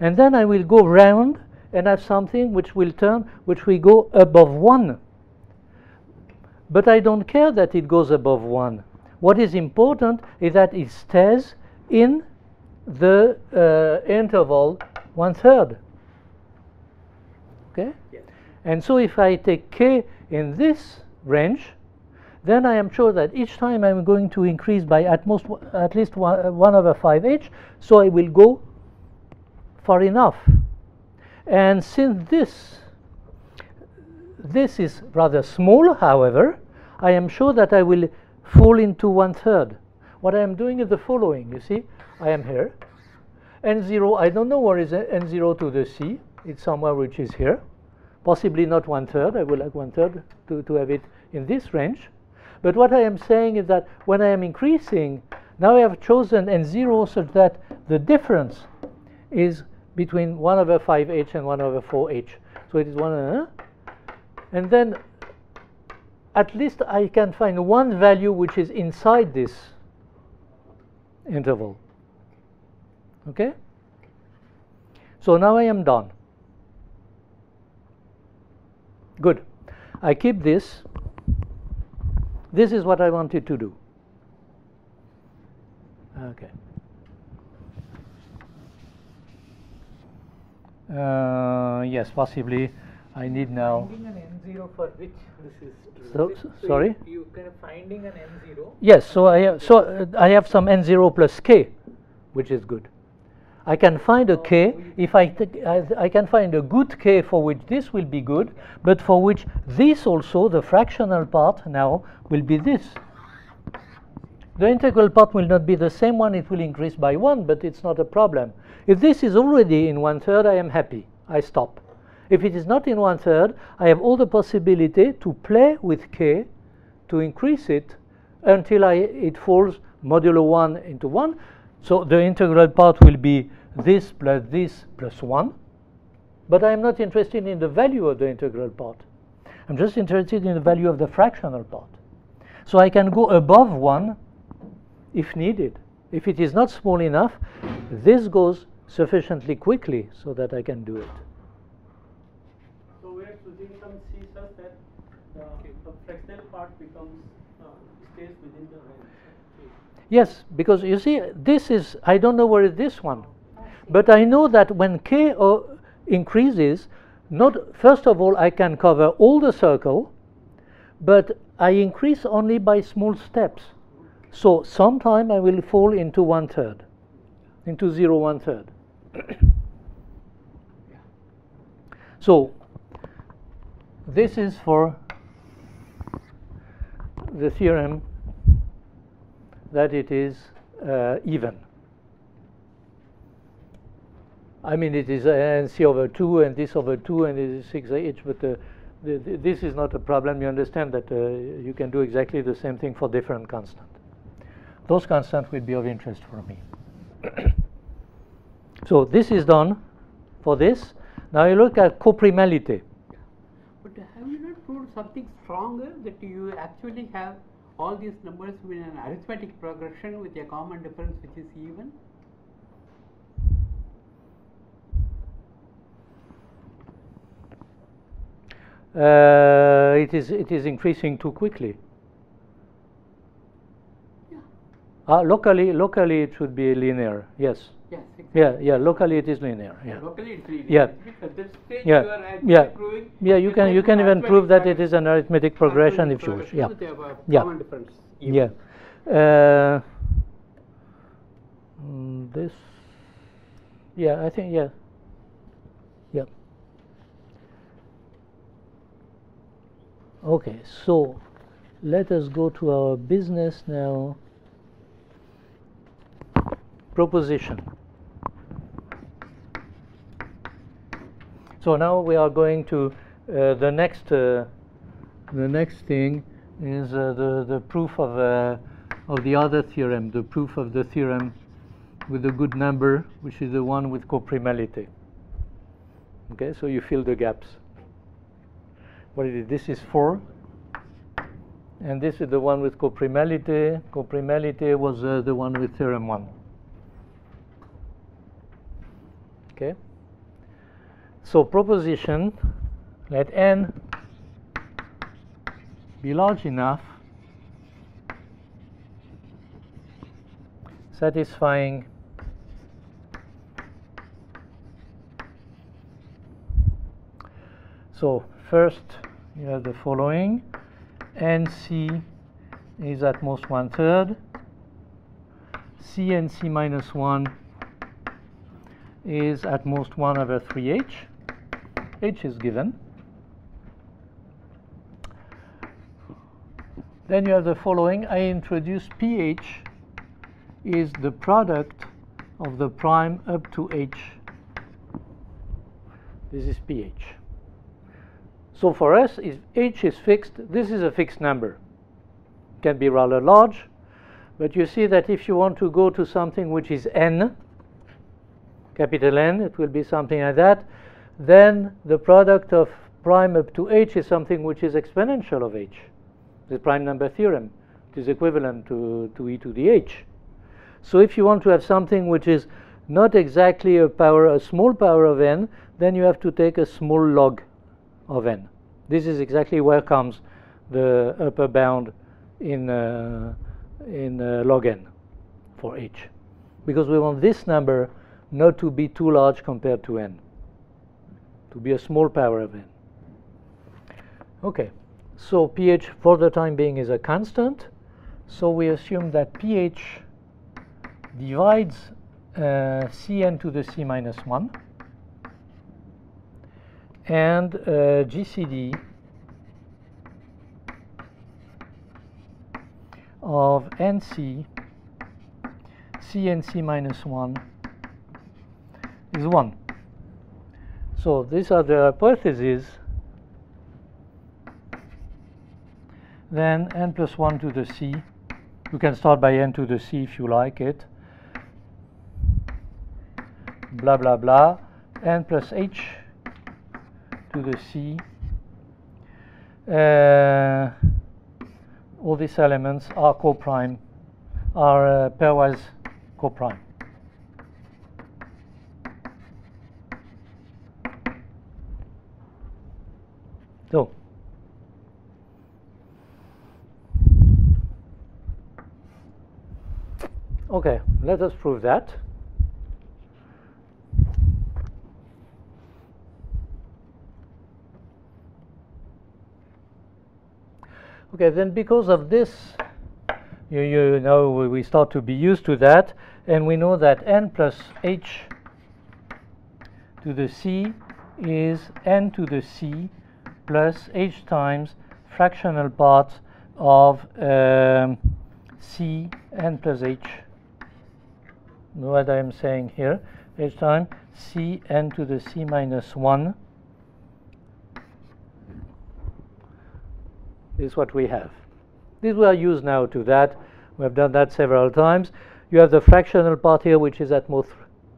And then I will go round and have something which will turn, which will go above 1. But I don't care that it goes above 1. What is important is that it stays in the uh, interval one third. Okay? Yes. And so if I take k in this range, then I am sure that each time I'm going to increase by at most at least one, uh, 1 over 5h, so I will go far enough. And since this this is rather small, however, I am sure that I will fall into one third. What I am doing is the following. You see, I am here, n0, I don't know where is n0 to the c. It's somewhere which is here. Possibly not one third. I would like one third to, to have it in this range. But what I am saying is that when I am increasing, now I have chosen n0 such that the difference is between 1 over 5h and 1 over 4h. So it is 1 uh, and then at least I can find one value which is inside this interval. Okay? So now I am done. Good. I keep this. This is what I wanted to do. Okay. Uh, yes, possibly I need now. Finding an n0 for which this is true. So- it? sorry? You, you kind of finding an n0. Yes, so I have, so uh, I have some n0 plus k, which is good. I can find a k if I, I can find a good k for which this will be good, but for which this also the fractional part now will be this. The integral part will not be the same one; it will increase by one, but it's not a problem. If this is already in one third, I am happy. I stop. If it is not in one third, I have all the possibility to play with k to increase it until I, it falls modulo 1 into 1. So the integral part will be this plus this plus 1. But I am not interested in the value of the integral part. I'm just interested in the value of the fractional part. So I can go above 1 if needed. If it is not small enough, this goes sufficiently quickly so that I can do it. So we are choosing some C such that the, the fractional part becomes uh, stays within the range. Yes, because you see, this is, I don't know where is this one. But I know that when k increases, not first of all, I can cover all the circle, but I increase only by small steps. So sometime I will fall into one third, into zero one third. so this is for the theorem that it is uh, even. I mean, it is nc over 2 and this over 2 and it is 6h, but uh, the, the, this is not a problem. You understand that uh, you can do exactly the same thing for different constants. Those constants will be of interest for me. so this is done for this. Now you look at coprimality. But have you not proved something stronger that you actually have all these numbers in an arithmetic progression with a common difference which is even? Uh, it is it is increasing too quickly. Yeah. Uh, locally, locally it should be linear. Yes. Yes. Exactly. Yeah, yeah. Locally it is linear. Yeah. Locally it's linear. Yeah. At this stage Yeah. you are Yeah. proving Yeah. You can you can even prove that it is an arithmetic progression if you wish. progression Yeah. with uh, Yeah. Difference. Yeah. Uh, mm, this. Yeah, I think yeah. Yeah. Okay, so let us go to our business now. Proposition. So now we are going to uh, the next uh, the next thing is uh, the the proof of uh, of the other theorem, the proof of the theorem with a good number, which is the one with coprimality. Okay, so you fill the gaps. This is four, and this is the one with coprimality. Coprimality was uh, the one with theorem one. Okay. So proposition, let n be large enough, satisfying so first you have the following nc is at most one third cnc minus 1 is at most 1 over 3h h is given Then you have the following. I introduce pH is the product of the prime up to h. This is pH. So for us, if h is fixed, this is a fixed number. It Can be rather large, but you see that if you want to go to something which is n, capital N, it will be something like that, then the product of prime up to h is something which is exponential of h. The prime number theorem. It is equivalent to, to e to the h. So if you want to have something which is not exactly a power, a small power of n, then you have to take a small log of n. This is exactly where comes the upper bound in, uh, in uh, log n for h. Because we want this number not to be too large compared to n, to be a small power of n. Okay, so pH for the time being is a constant. So we assume that pH divides uh, Cn to the C minus 1 and uh, GCD of NC CNC minus 1 is 1. So these are the hypotheses. Then n plus 1 to the c. You can start by n to the c if you like it. Blah, blah, blah. n plus h to the c. Uh, all these elements are coprime, are uh, pairwise coprime. So, okay, let us prove that. Okay, then because of this, you, you know, we- start to be used to that, and we know that n plus h to the c is n to the c plus h times fractional part of um, c n plus h. Know what I am saying here? h time c n to the c minus 1 is what we have. These we are used now to that. We have done that several times. You have the fractional part here, which is at most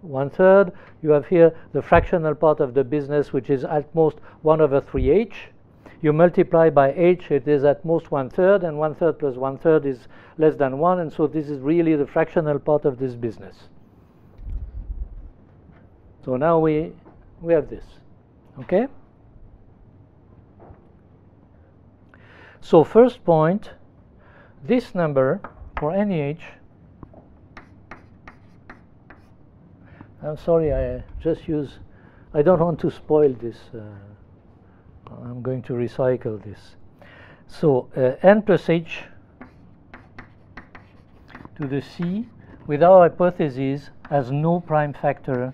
one third. You have here the fractional part of the business, which is at most 1 over 3h. You multiply by h, it is at most one third, and one third plus one third is less than 1, and so this is really the fractional part of this business. So now we, we have this. Okay? So first point, this number for any h, I'm sorry, I just use, I don't want to spoil this. Uh, I'm going to recycle this. So uh, n plus h to the c with our hypothesis has no prime factor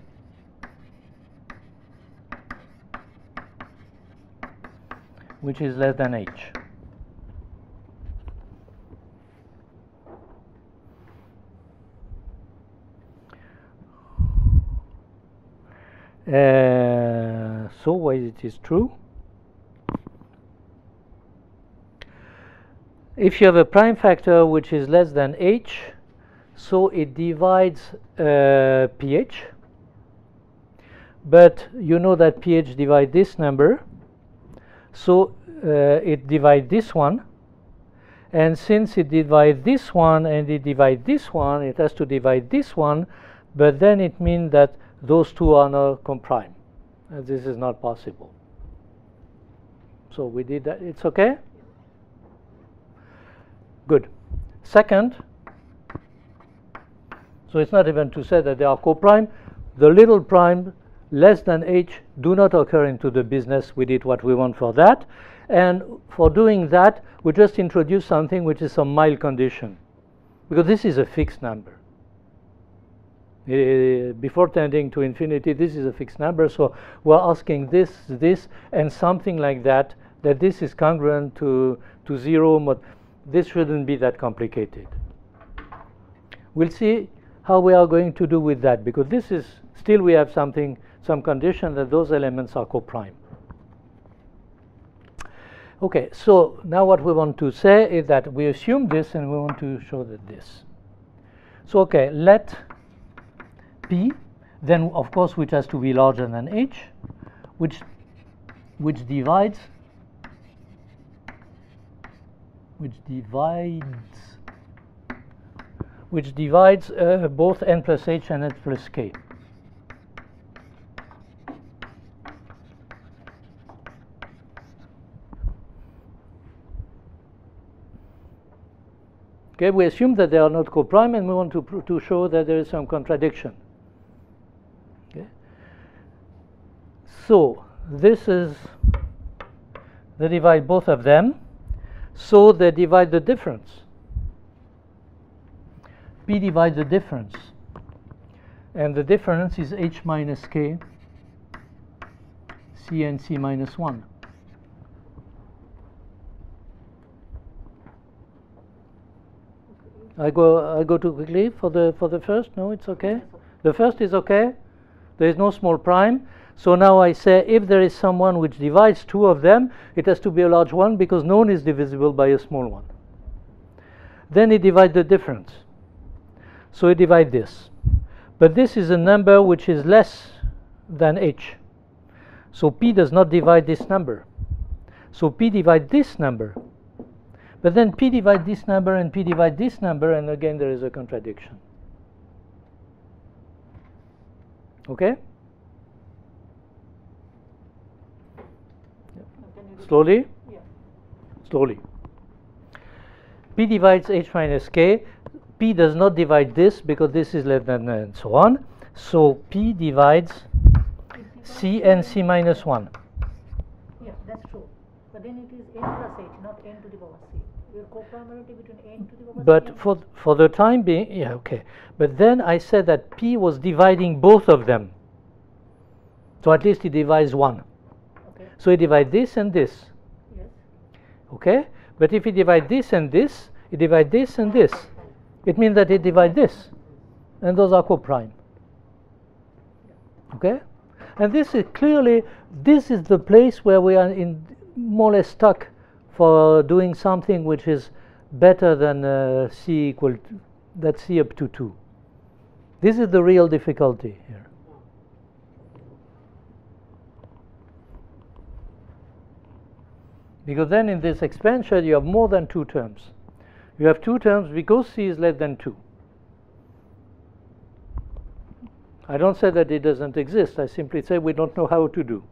which is less than h. Uh, so why it is true? If you have a prime factor which is less than h, so it divides uh, pH. But you know that pH divides this number, so uh, it divides this one. And since it divides this one and it divides this one, it has to divide this one, but then it means that those two are not coprime. And this is not possible. So we did that. It's okay? Good. Second, so it's not even to say that they are coprime. The little prime less than h do not occur into the business. We did what we want for that. And for doing that, we just introduce something which is a mild condition. Because this is a fixed number. Uh, before tending to infinity, this is a fixed number. So we're asking this, this, and something like that, that this is congruent to, to zero. But this shouldn't be that complicated. We'll see how we are going to do with that because this is still we have something some condition that those elements are coprime. Okay, so now what we want to say is that we assume this and we want to show that this. So okay, let P, then of course which has to be larger than H, which which divides which divides which divides uh, both n plus h and n plus k. Okay, we assume that they are not coprime and we want to, to show that there is some contradiction. Okay. So this is, they divide both of them, so they divide the difference. P divides the difference, and the difference is H minus K, C and C minus 1. I go I go too quickly for the for the first. No, it's okay. The first is okay. There is no small prime. So now I say if there is someone which divides two of them, it has to be a large one because none is divisible by a small one. Then it divides the difference. So it divides this. But this is a number which is less than h. So p does not divide this number. So p divides this number. But then p divide this number and p divide this number, and again there is a contradiction. Okay? slowly? Yeah. Slowly. P divides H minus K. P does not divide this because this is less than and so on. So P divides C and C minus 1. Yeah, that's true. But then it is n plus h, not n to the power c. Your coprimality between n to the But for, for the time being, yeah, okay. But then I said that P was dividing both of them. So at least it divides 1. So it divide this and this. yes. Okay? But if it divide this and this, it divide this and this. It means that it divides this. And those are coprime. Okay? And this is clearly, this is the place where we are in more or less stuck for doing something which is better than uh, c equal to, that c up to 2. This is the real difficulty here. Because then in this expansion you have more than two terms. You have two terms because c is less than 2. I don't say that it doesn't exist, I simply say we don't know how to do.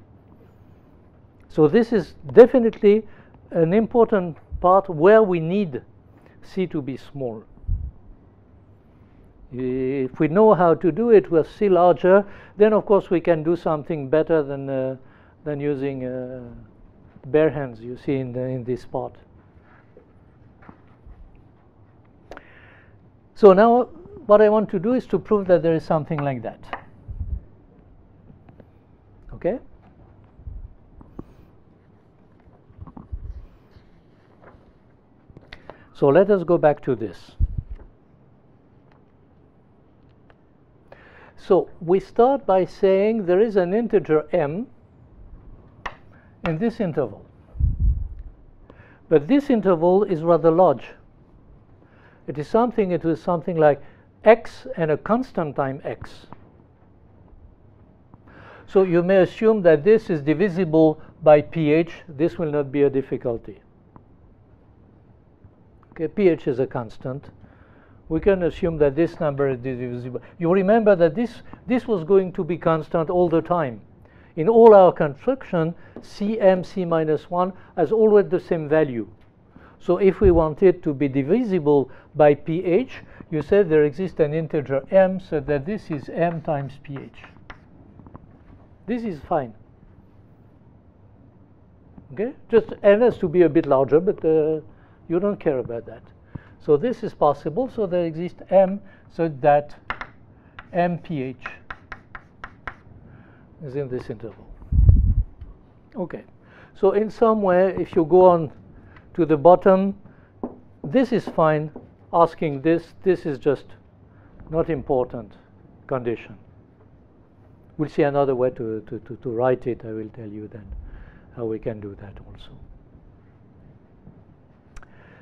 So this is definitely an important part where we need c to be small. If we know how to do it with c larger, then of course we can do something better than, uh, than using uh, bare hands you see in, the, in this spot. So now what I want to do is to prove that there is something like that. Okay? So let us go back to this. So we start by saying there is an integer m in this interval. But this interval is rather large. It is something, it is something like x and a constant time x. So you may assume that this is divisible by ph. This will not be a difficulty. Okay, ph is a constant. We can assume that this number is divisible. You remember that this, this was going to be constant all the time. In all our construction, cm c minus 1 has always the same value. So if we want it to be divisible by ph, you say there exists an integer m so that this is m times ph. This is fine. Okay, just n has to be a bit larger, but uh, you don't care about that. So this is possible. So there exists m so that mph is in this interval. Okay, so in some way, if you go on to the bottom, this is fine. Asking this, this is just not important condition. We'll see another way to, to, to, to write it. I will tell you then how we can do that also.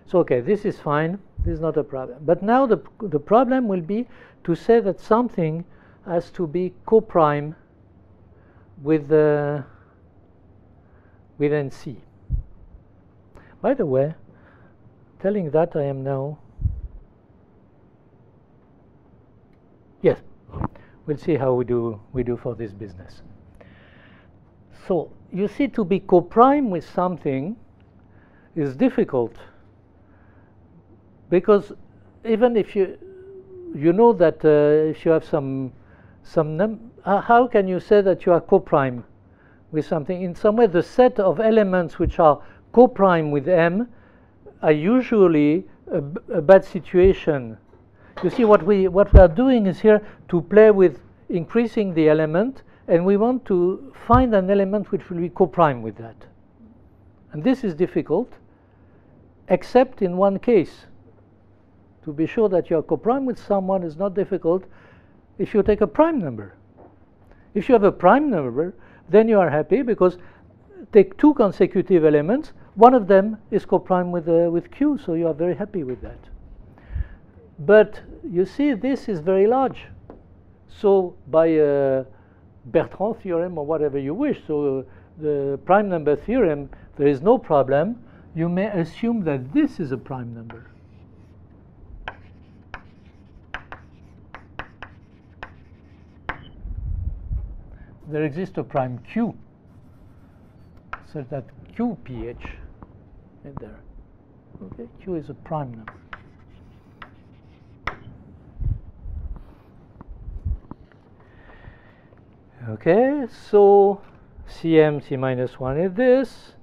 So, okay, this is fine. This is not a problem. But now the, the problem will be to say that something has to be coprime with, uh, with NC. By the way, telling that I am now. Yes, we'll see how we do we do for this business. So you see, to be coprime with something is difficult because even if you you know that uh, if you have some some num uh, how can you say that you are coprime with something? In some way the set of elements which are coprime with m are usually a, a bad situation. You see what we what we are doing is here to play with increasing the element and we want to find an element which will be coprime with that. And this is difficult except in one case. To be sure that you are coprime with someone is not difficult if you take a prime number. If you have a prime number, then you are happy because take two consecutive elements, one of them is coprime with, uh, with Q, so you are very happy with that. But you see, this is very large. So by uh, Bertrand theorem or whatever you wish, so uh, the prime number theorem, there is no problem. You may assume that this is a prime number. There exists a prime q such that q ph in there. Okay, q is a prime number. Okay, so cm c minus 1 is this,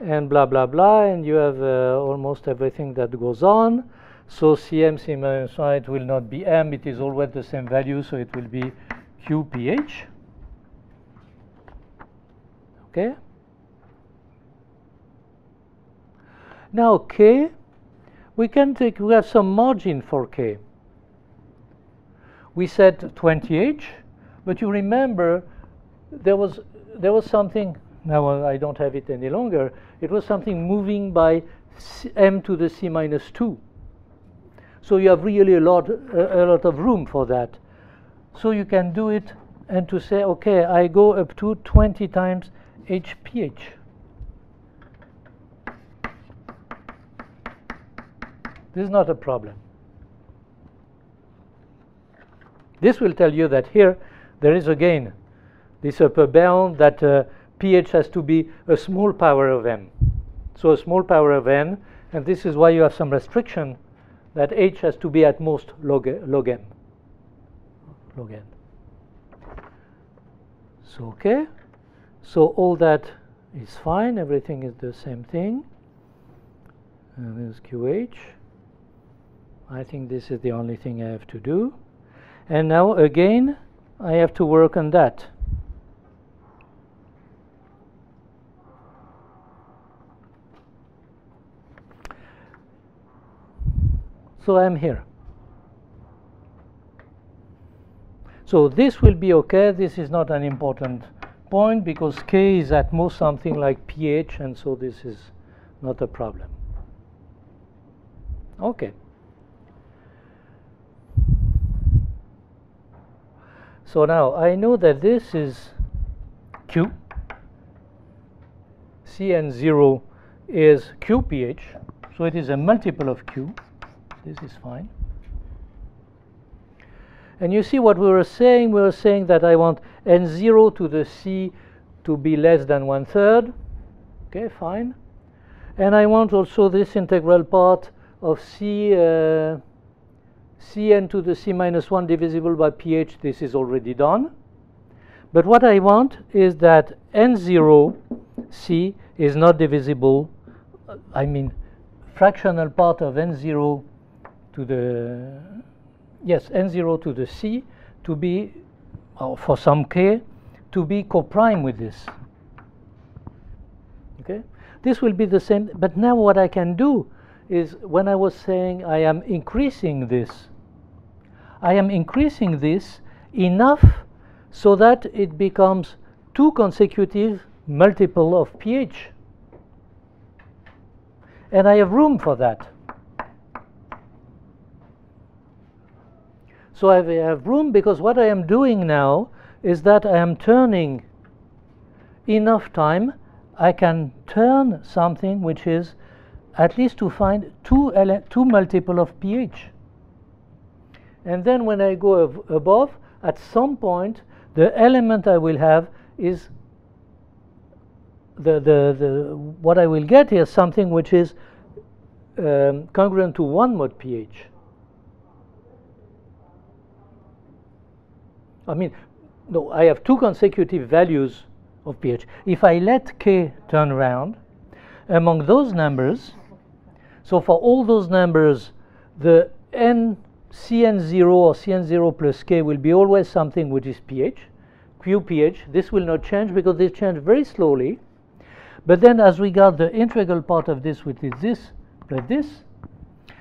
and blah blah blah, and you have uh, almost everything that goes on. So cm c minus 1 it will not be m, it is always the same value, so it will be qph okay now k we can take we have some margin for k. We said 20h but you remember there was there was something now I don't have it any longer it was something moving by m to the c minus 2 so you have really a lot a, a lot of room for that. So you can do it and to say okay I go up to 20 times HPH. This is not a problem. This will tell you that here there is again this upper bound that uh, pH has to be a small power of m. So a small power of n, and this is why you have some restriction that h has to be at most log, log. Log n. So okay. So all that is fine, everything is the same thing. And this is QH. I think this is the only thing I have to do. And now again, I have to work on that. So I'm here. So this will be okay. This is not an important point because K is at most something like pH and so this is not a problem. Okay. So now I know that this is Q. Cn0 is QPH, so it is a multiple of Q. This is fine. And you see what we were saying? We were saying that I want n0 to the c to be less than one third. Okay, fine. And I want also this integral part of c uh, cn to the c minus 1 divisible by ph. This is already done. But what I want is that n0 c is not divisible. I mean, fractional part of n0 to the yes, n0 to the c to be, uh, for some k, to be coprime with this. Okay, this will be the same. But now what I can do is when I was saying I am increasing this, I am increasing this enough so that it becomes two consecutive multiple of pH. And I have room for that. So I have room because what I am doing now is that I am turning enough time, I can turn something which is at least to find two, two multiple of pH. And then when I go ab- above, at some point, the element I will have is the, the, the what I will get here something which is um, congruent to one mod pH. I mean, no, I have two consecutive values of pH. If I let k turn around, among those numbers, so for all those numbers, the n cn0 or cn0 plus k will be always something which is pH, qpH. This will not change because they change very slowly. But then as we got the integral part of this, which is this plus this,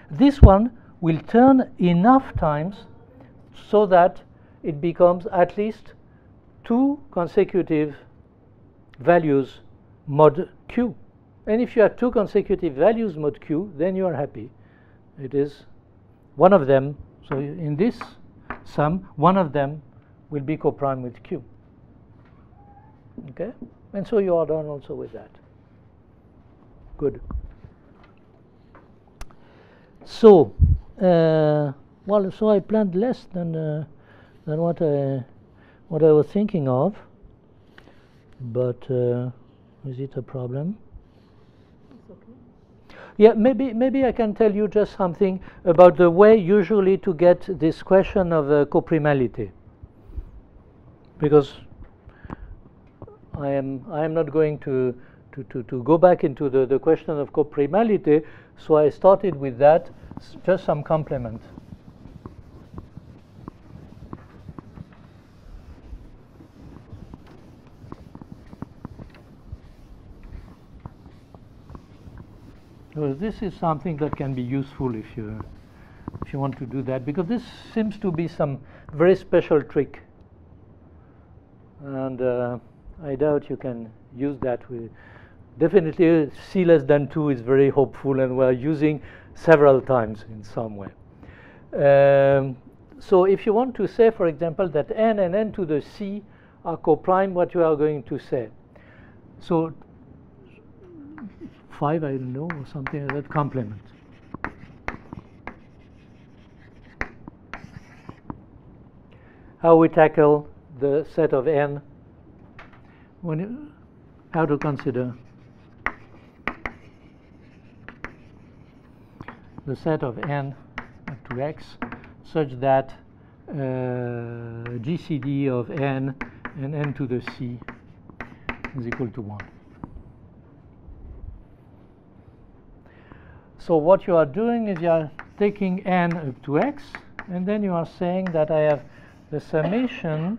this one will turn enough times so that it becomes at least two consecutive values mod q. And if you have two consecutive values mod q, then you are happy. It is one of them, so in this sum, one of them will be coprime with q. Okay? And so you are done also with that. Good. So, uh, well, so I planned less than uh, than what I what I was thinking of. But uh, is it a problem? Yeah, maybe maybe I can tell you just something about the way usually to get this question of uh, coprimality. Because I am I am not going to to, to, to go back into the, the question of coprimality, so I started with that, just some complement. So this is something that can be useful if you if you want to do that because this seems to be some very special trick. And uh, I doubt you can use that with definitely c less than 2 is very hopeful and we're using several times in some way. Um, so if you want to say for example that n and n to the c are coprime what you are going to say? So 5 I don't know or something like that complement how we tackle the set of n when you, how to consider the set of n up to x such that uh, GCD of n and n to the c is equal to 1. So what you are doing is you are taking n up to x, and then you are saying that I have the summation.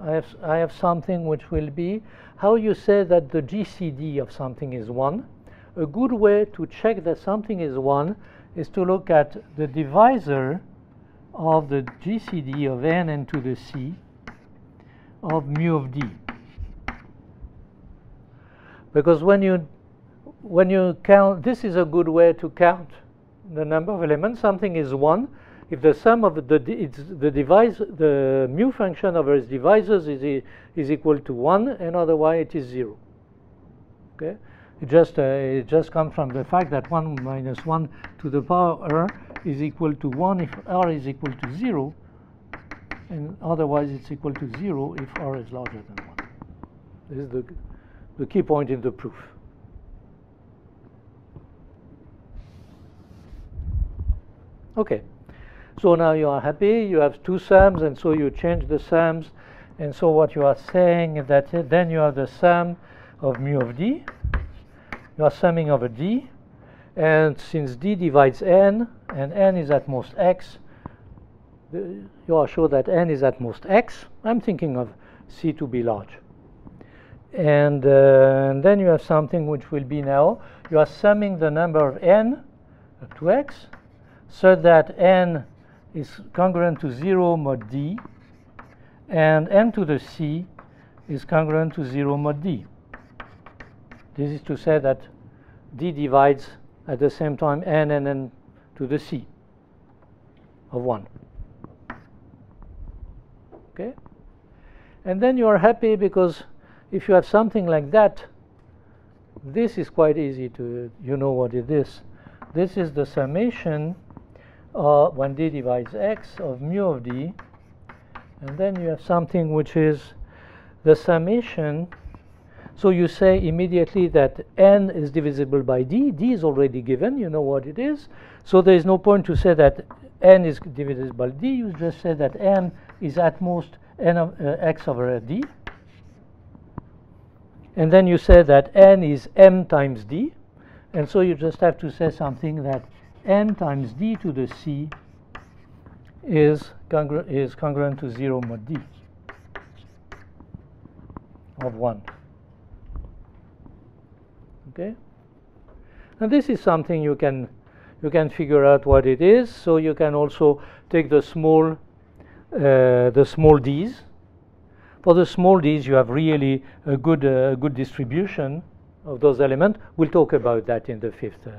I have I have something which will be how you say that the GCD of something is one. A good way to check that something is one is to look at the divisor of the GCD of n and to the c of mu of d. Because when you when you count, this is a good way to count the number of elements. Something is one if the sum of the it's the devise the mu function over its divisors is is equal to one, and otherwise it is zero. Okay, it just uh, it just comes from the fact that one minus one to the power r is equal to one if r is equal to zero, and otherwise it's equal to zero if r is larger than one. This is the the key point in the proof. Okay, so now you are happy, you have two sums, and so you change the sums, and so what you are saying is that uh, then you have the sum of mu of d, you are summing over d, and since d divides n, and n is at most x, you are sure that n is at most x, I'm thinking of c to be large. And, uh, and then you have something which will be now, you are summing the number of n to x, so that n is congruent to 0 mod d, and n to the c is congruent to 0 mod d. This is to say that d divides at the same time n and n to the c of 1. Okay? And then you are happy because if you have something like that, this is quite easy to, you know what it is. This is the summation uh, when d divides x of mu of d, and then you have something which is the summation. So you say immediately that n is divisible by d. d is already given, you know what it is. So there is no point to say that n is divisible by d. You just say that n is at most n of uh, x over d. And then you say that n is m times d. And so you just have to say something that n times d to the c is, congru is congruent to 0 mod d of 1. Okay? And this is something you can you can figure out what it is. So you can also take the small uh, the small d's. For the small d's, you have really a good uh, good distribution of those elements. We'll talk about that in the fifth, uh,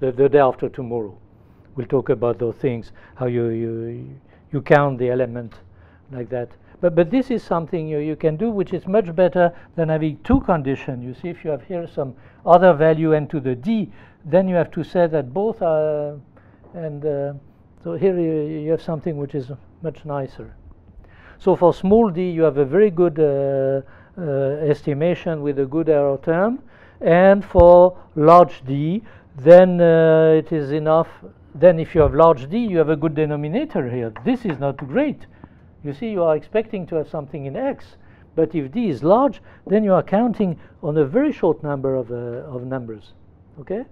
the, the day after tomorrow. We'll talk about those things, how you you you count the element like that. But but this is something you, you can do, which is much better than having two conditions. You see, if you have here some other value n to the d, then you have to say that both are, and uh, so here you, you have something which is much nicer. So for small d, you have a very good uh, uh, estimation with a good error term, and for large d, then uh, it is enough. Then if you have large d, you have a good denominator here. This is not great. You see, you are expecting to have something in x, but if d is large, then you are counting on a very short number of, uh, of numbers. Okay?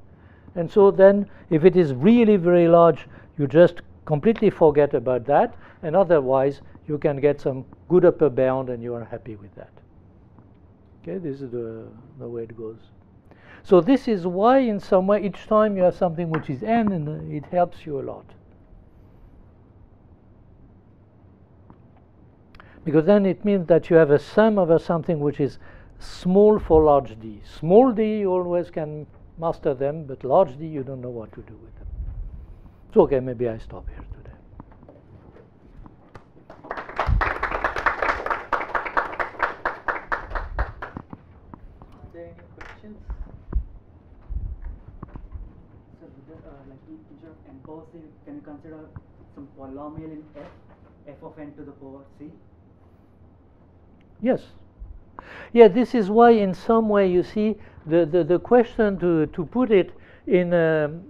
And so then, if it is really very large, you just completely forget about that, and otherwise, you can get some good upper bound and you are happy with that. Okay, this is the, the way it goes. So this is why, in some way, each time you have something which is n, and it helps you a lot. Because then it means that you have a sum over something which is small for large d. Small d, you always can master them, but large d, you don't know what to do with them. So, okay, maybe I stop here today. Are there any questions? So with the, uh, like in- instead of n power c, can you consider some polynomial in f, f of n to the power c? Yes. Yeah, this is why, in some way, you see, the, the, the question to, to put it in, um,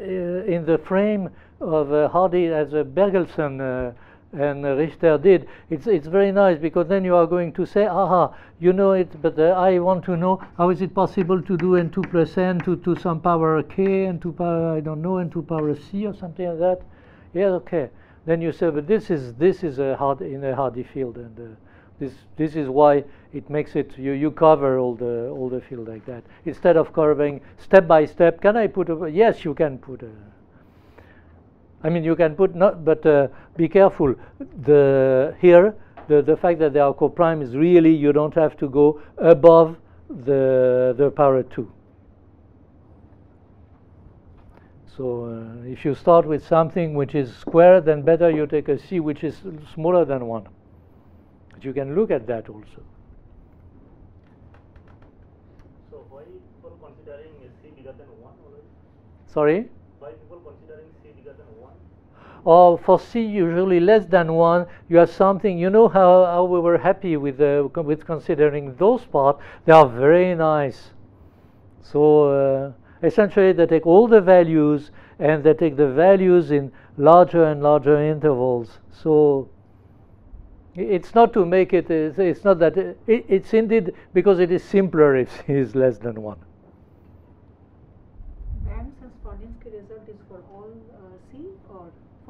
uh, in the frame of uh, Hardy as a Bergelson uh, and uh, Richter did, it's, it's very nice because then you are going to say, aha, you know it, but uh, I want to know how is it possible to do n2 plus n to, to some power k and to power, I don't know, n to power c or something like that. Yeah, okay. Then you say, but this is, this is a hard, in a Hardy field and uh, this, this is why it makes it you, you cover all the all the field like that instead of curving step by step. Can I put a yes? You can put a. I mean, you can put not, but uh, be careful. The here the the fact that they are coprime is really you don't have to go above the the power two. So uh, if you start with something which is square, then better you take a c which is smaller than one. But you can look at that also. So why people considering C bigger than 1 always? Sorry? or for c usually less than 1, you have something, you know how, how we were happy with, uh, with considering those parts, they are very nice. So uh, essentially they take all the values and they take the values in larger and larger intervals. So it's not to make it, uh, it's not that, uh, it, it's indeed because it is simpler if c is less than 1.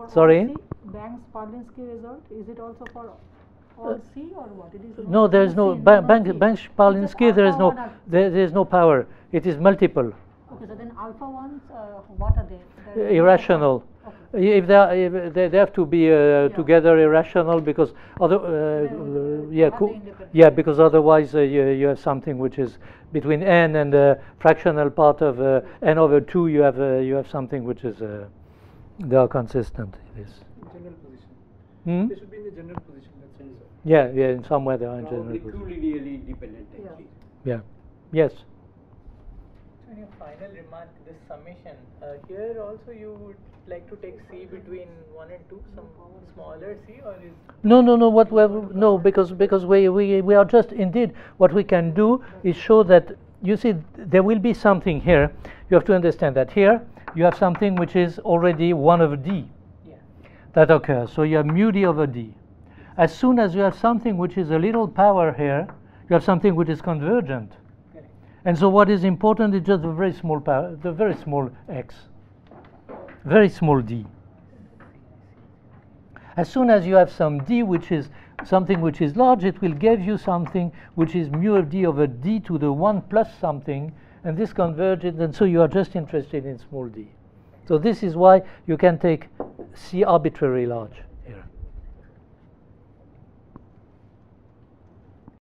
For Sorry? Banks Shparlinski result is it also for all C or what? It is No, there is no ba- bank C. bank It's just There is no there, there is no power. It is multiple Okay, so then alpha ones, uh, what are they? They're irrational. Okay. If they, are, if they, they have to be uh, together irrational because other uh, uh, yeah co- yeah because otherwise uh, you, you have something which is between n and the fractional part of uh, n over two you have uh, you have something which is uh, they are consistent. It is. General position. Hmm? They should be in the general position. That's all. Yeah, yeah. In some way they are in general. Probably position. q-linearly dependent Yeah. actually. Yeah. Yes. So in your final remark, this summation, uh, here also you would like to take C between 1 and 2, some smaller C or is No, no, no. What we no, because because we, we we are just indeed what we can do is show that you see there will be something here. You have to understand that here you have something which is already one over d yeah. that occurs. So you have mu d over d. As soon as you have something which is a little power here, you have something which is convergent. Correct. And so what is important is just the very small power, the very small x, very small d. As soon as you have some d which is something which is large, it will give you something which is mu of d over d to the 1 plus something, and this converges, and so you are just interested in small d. So this is why you can take c arbitrary large.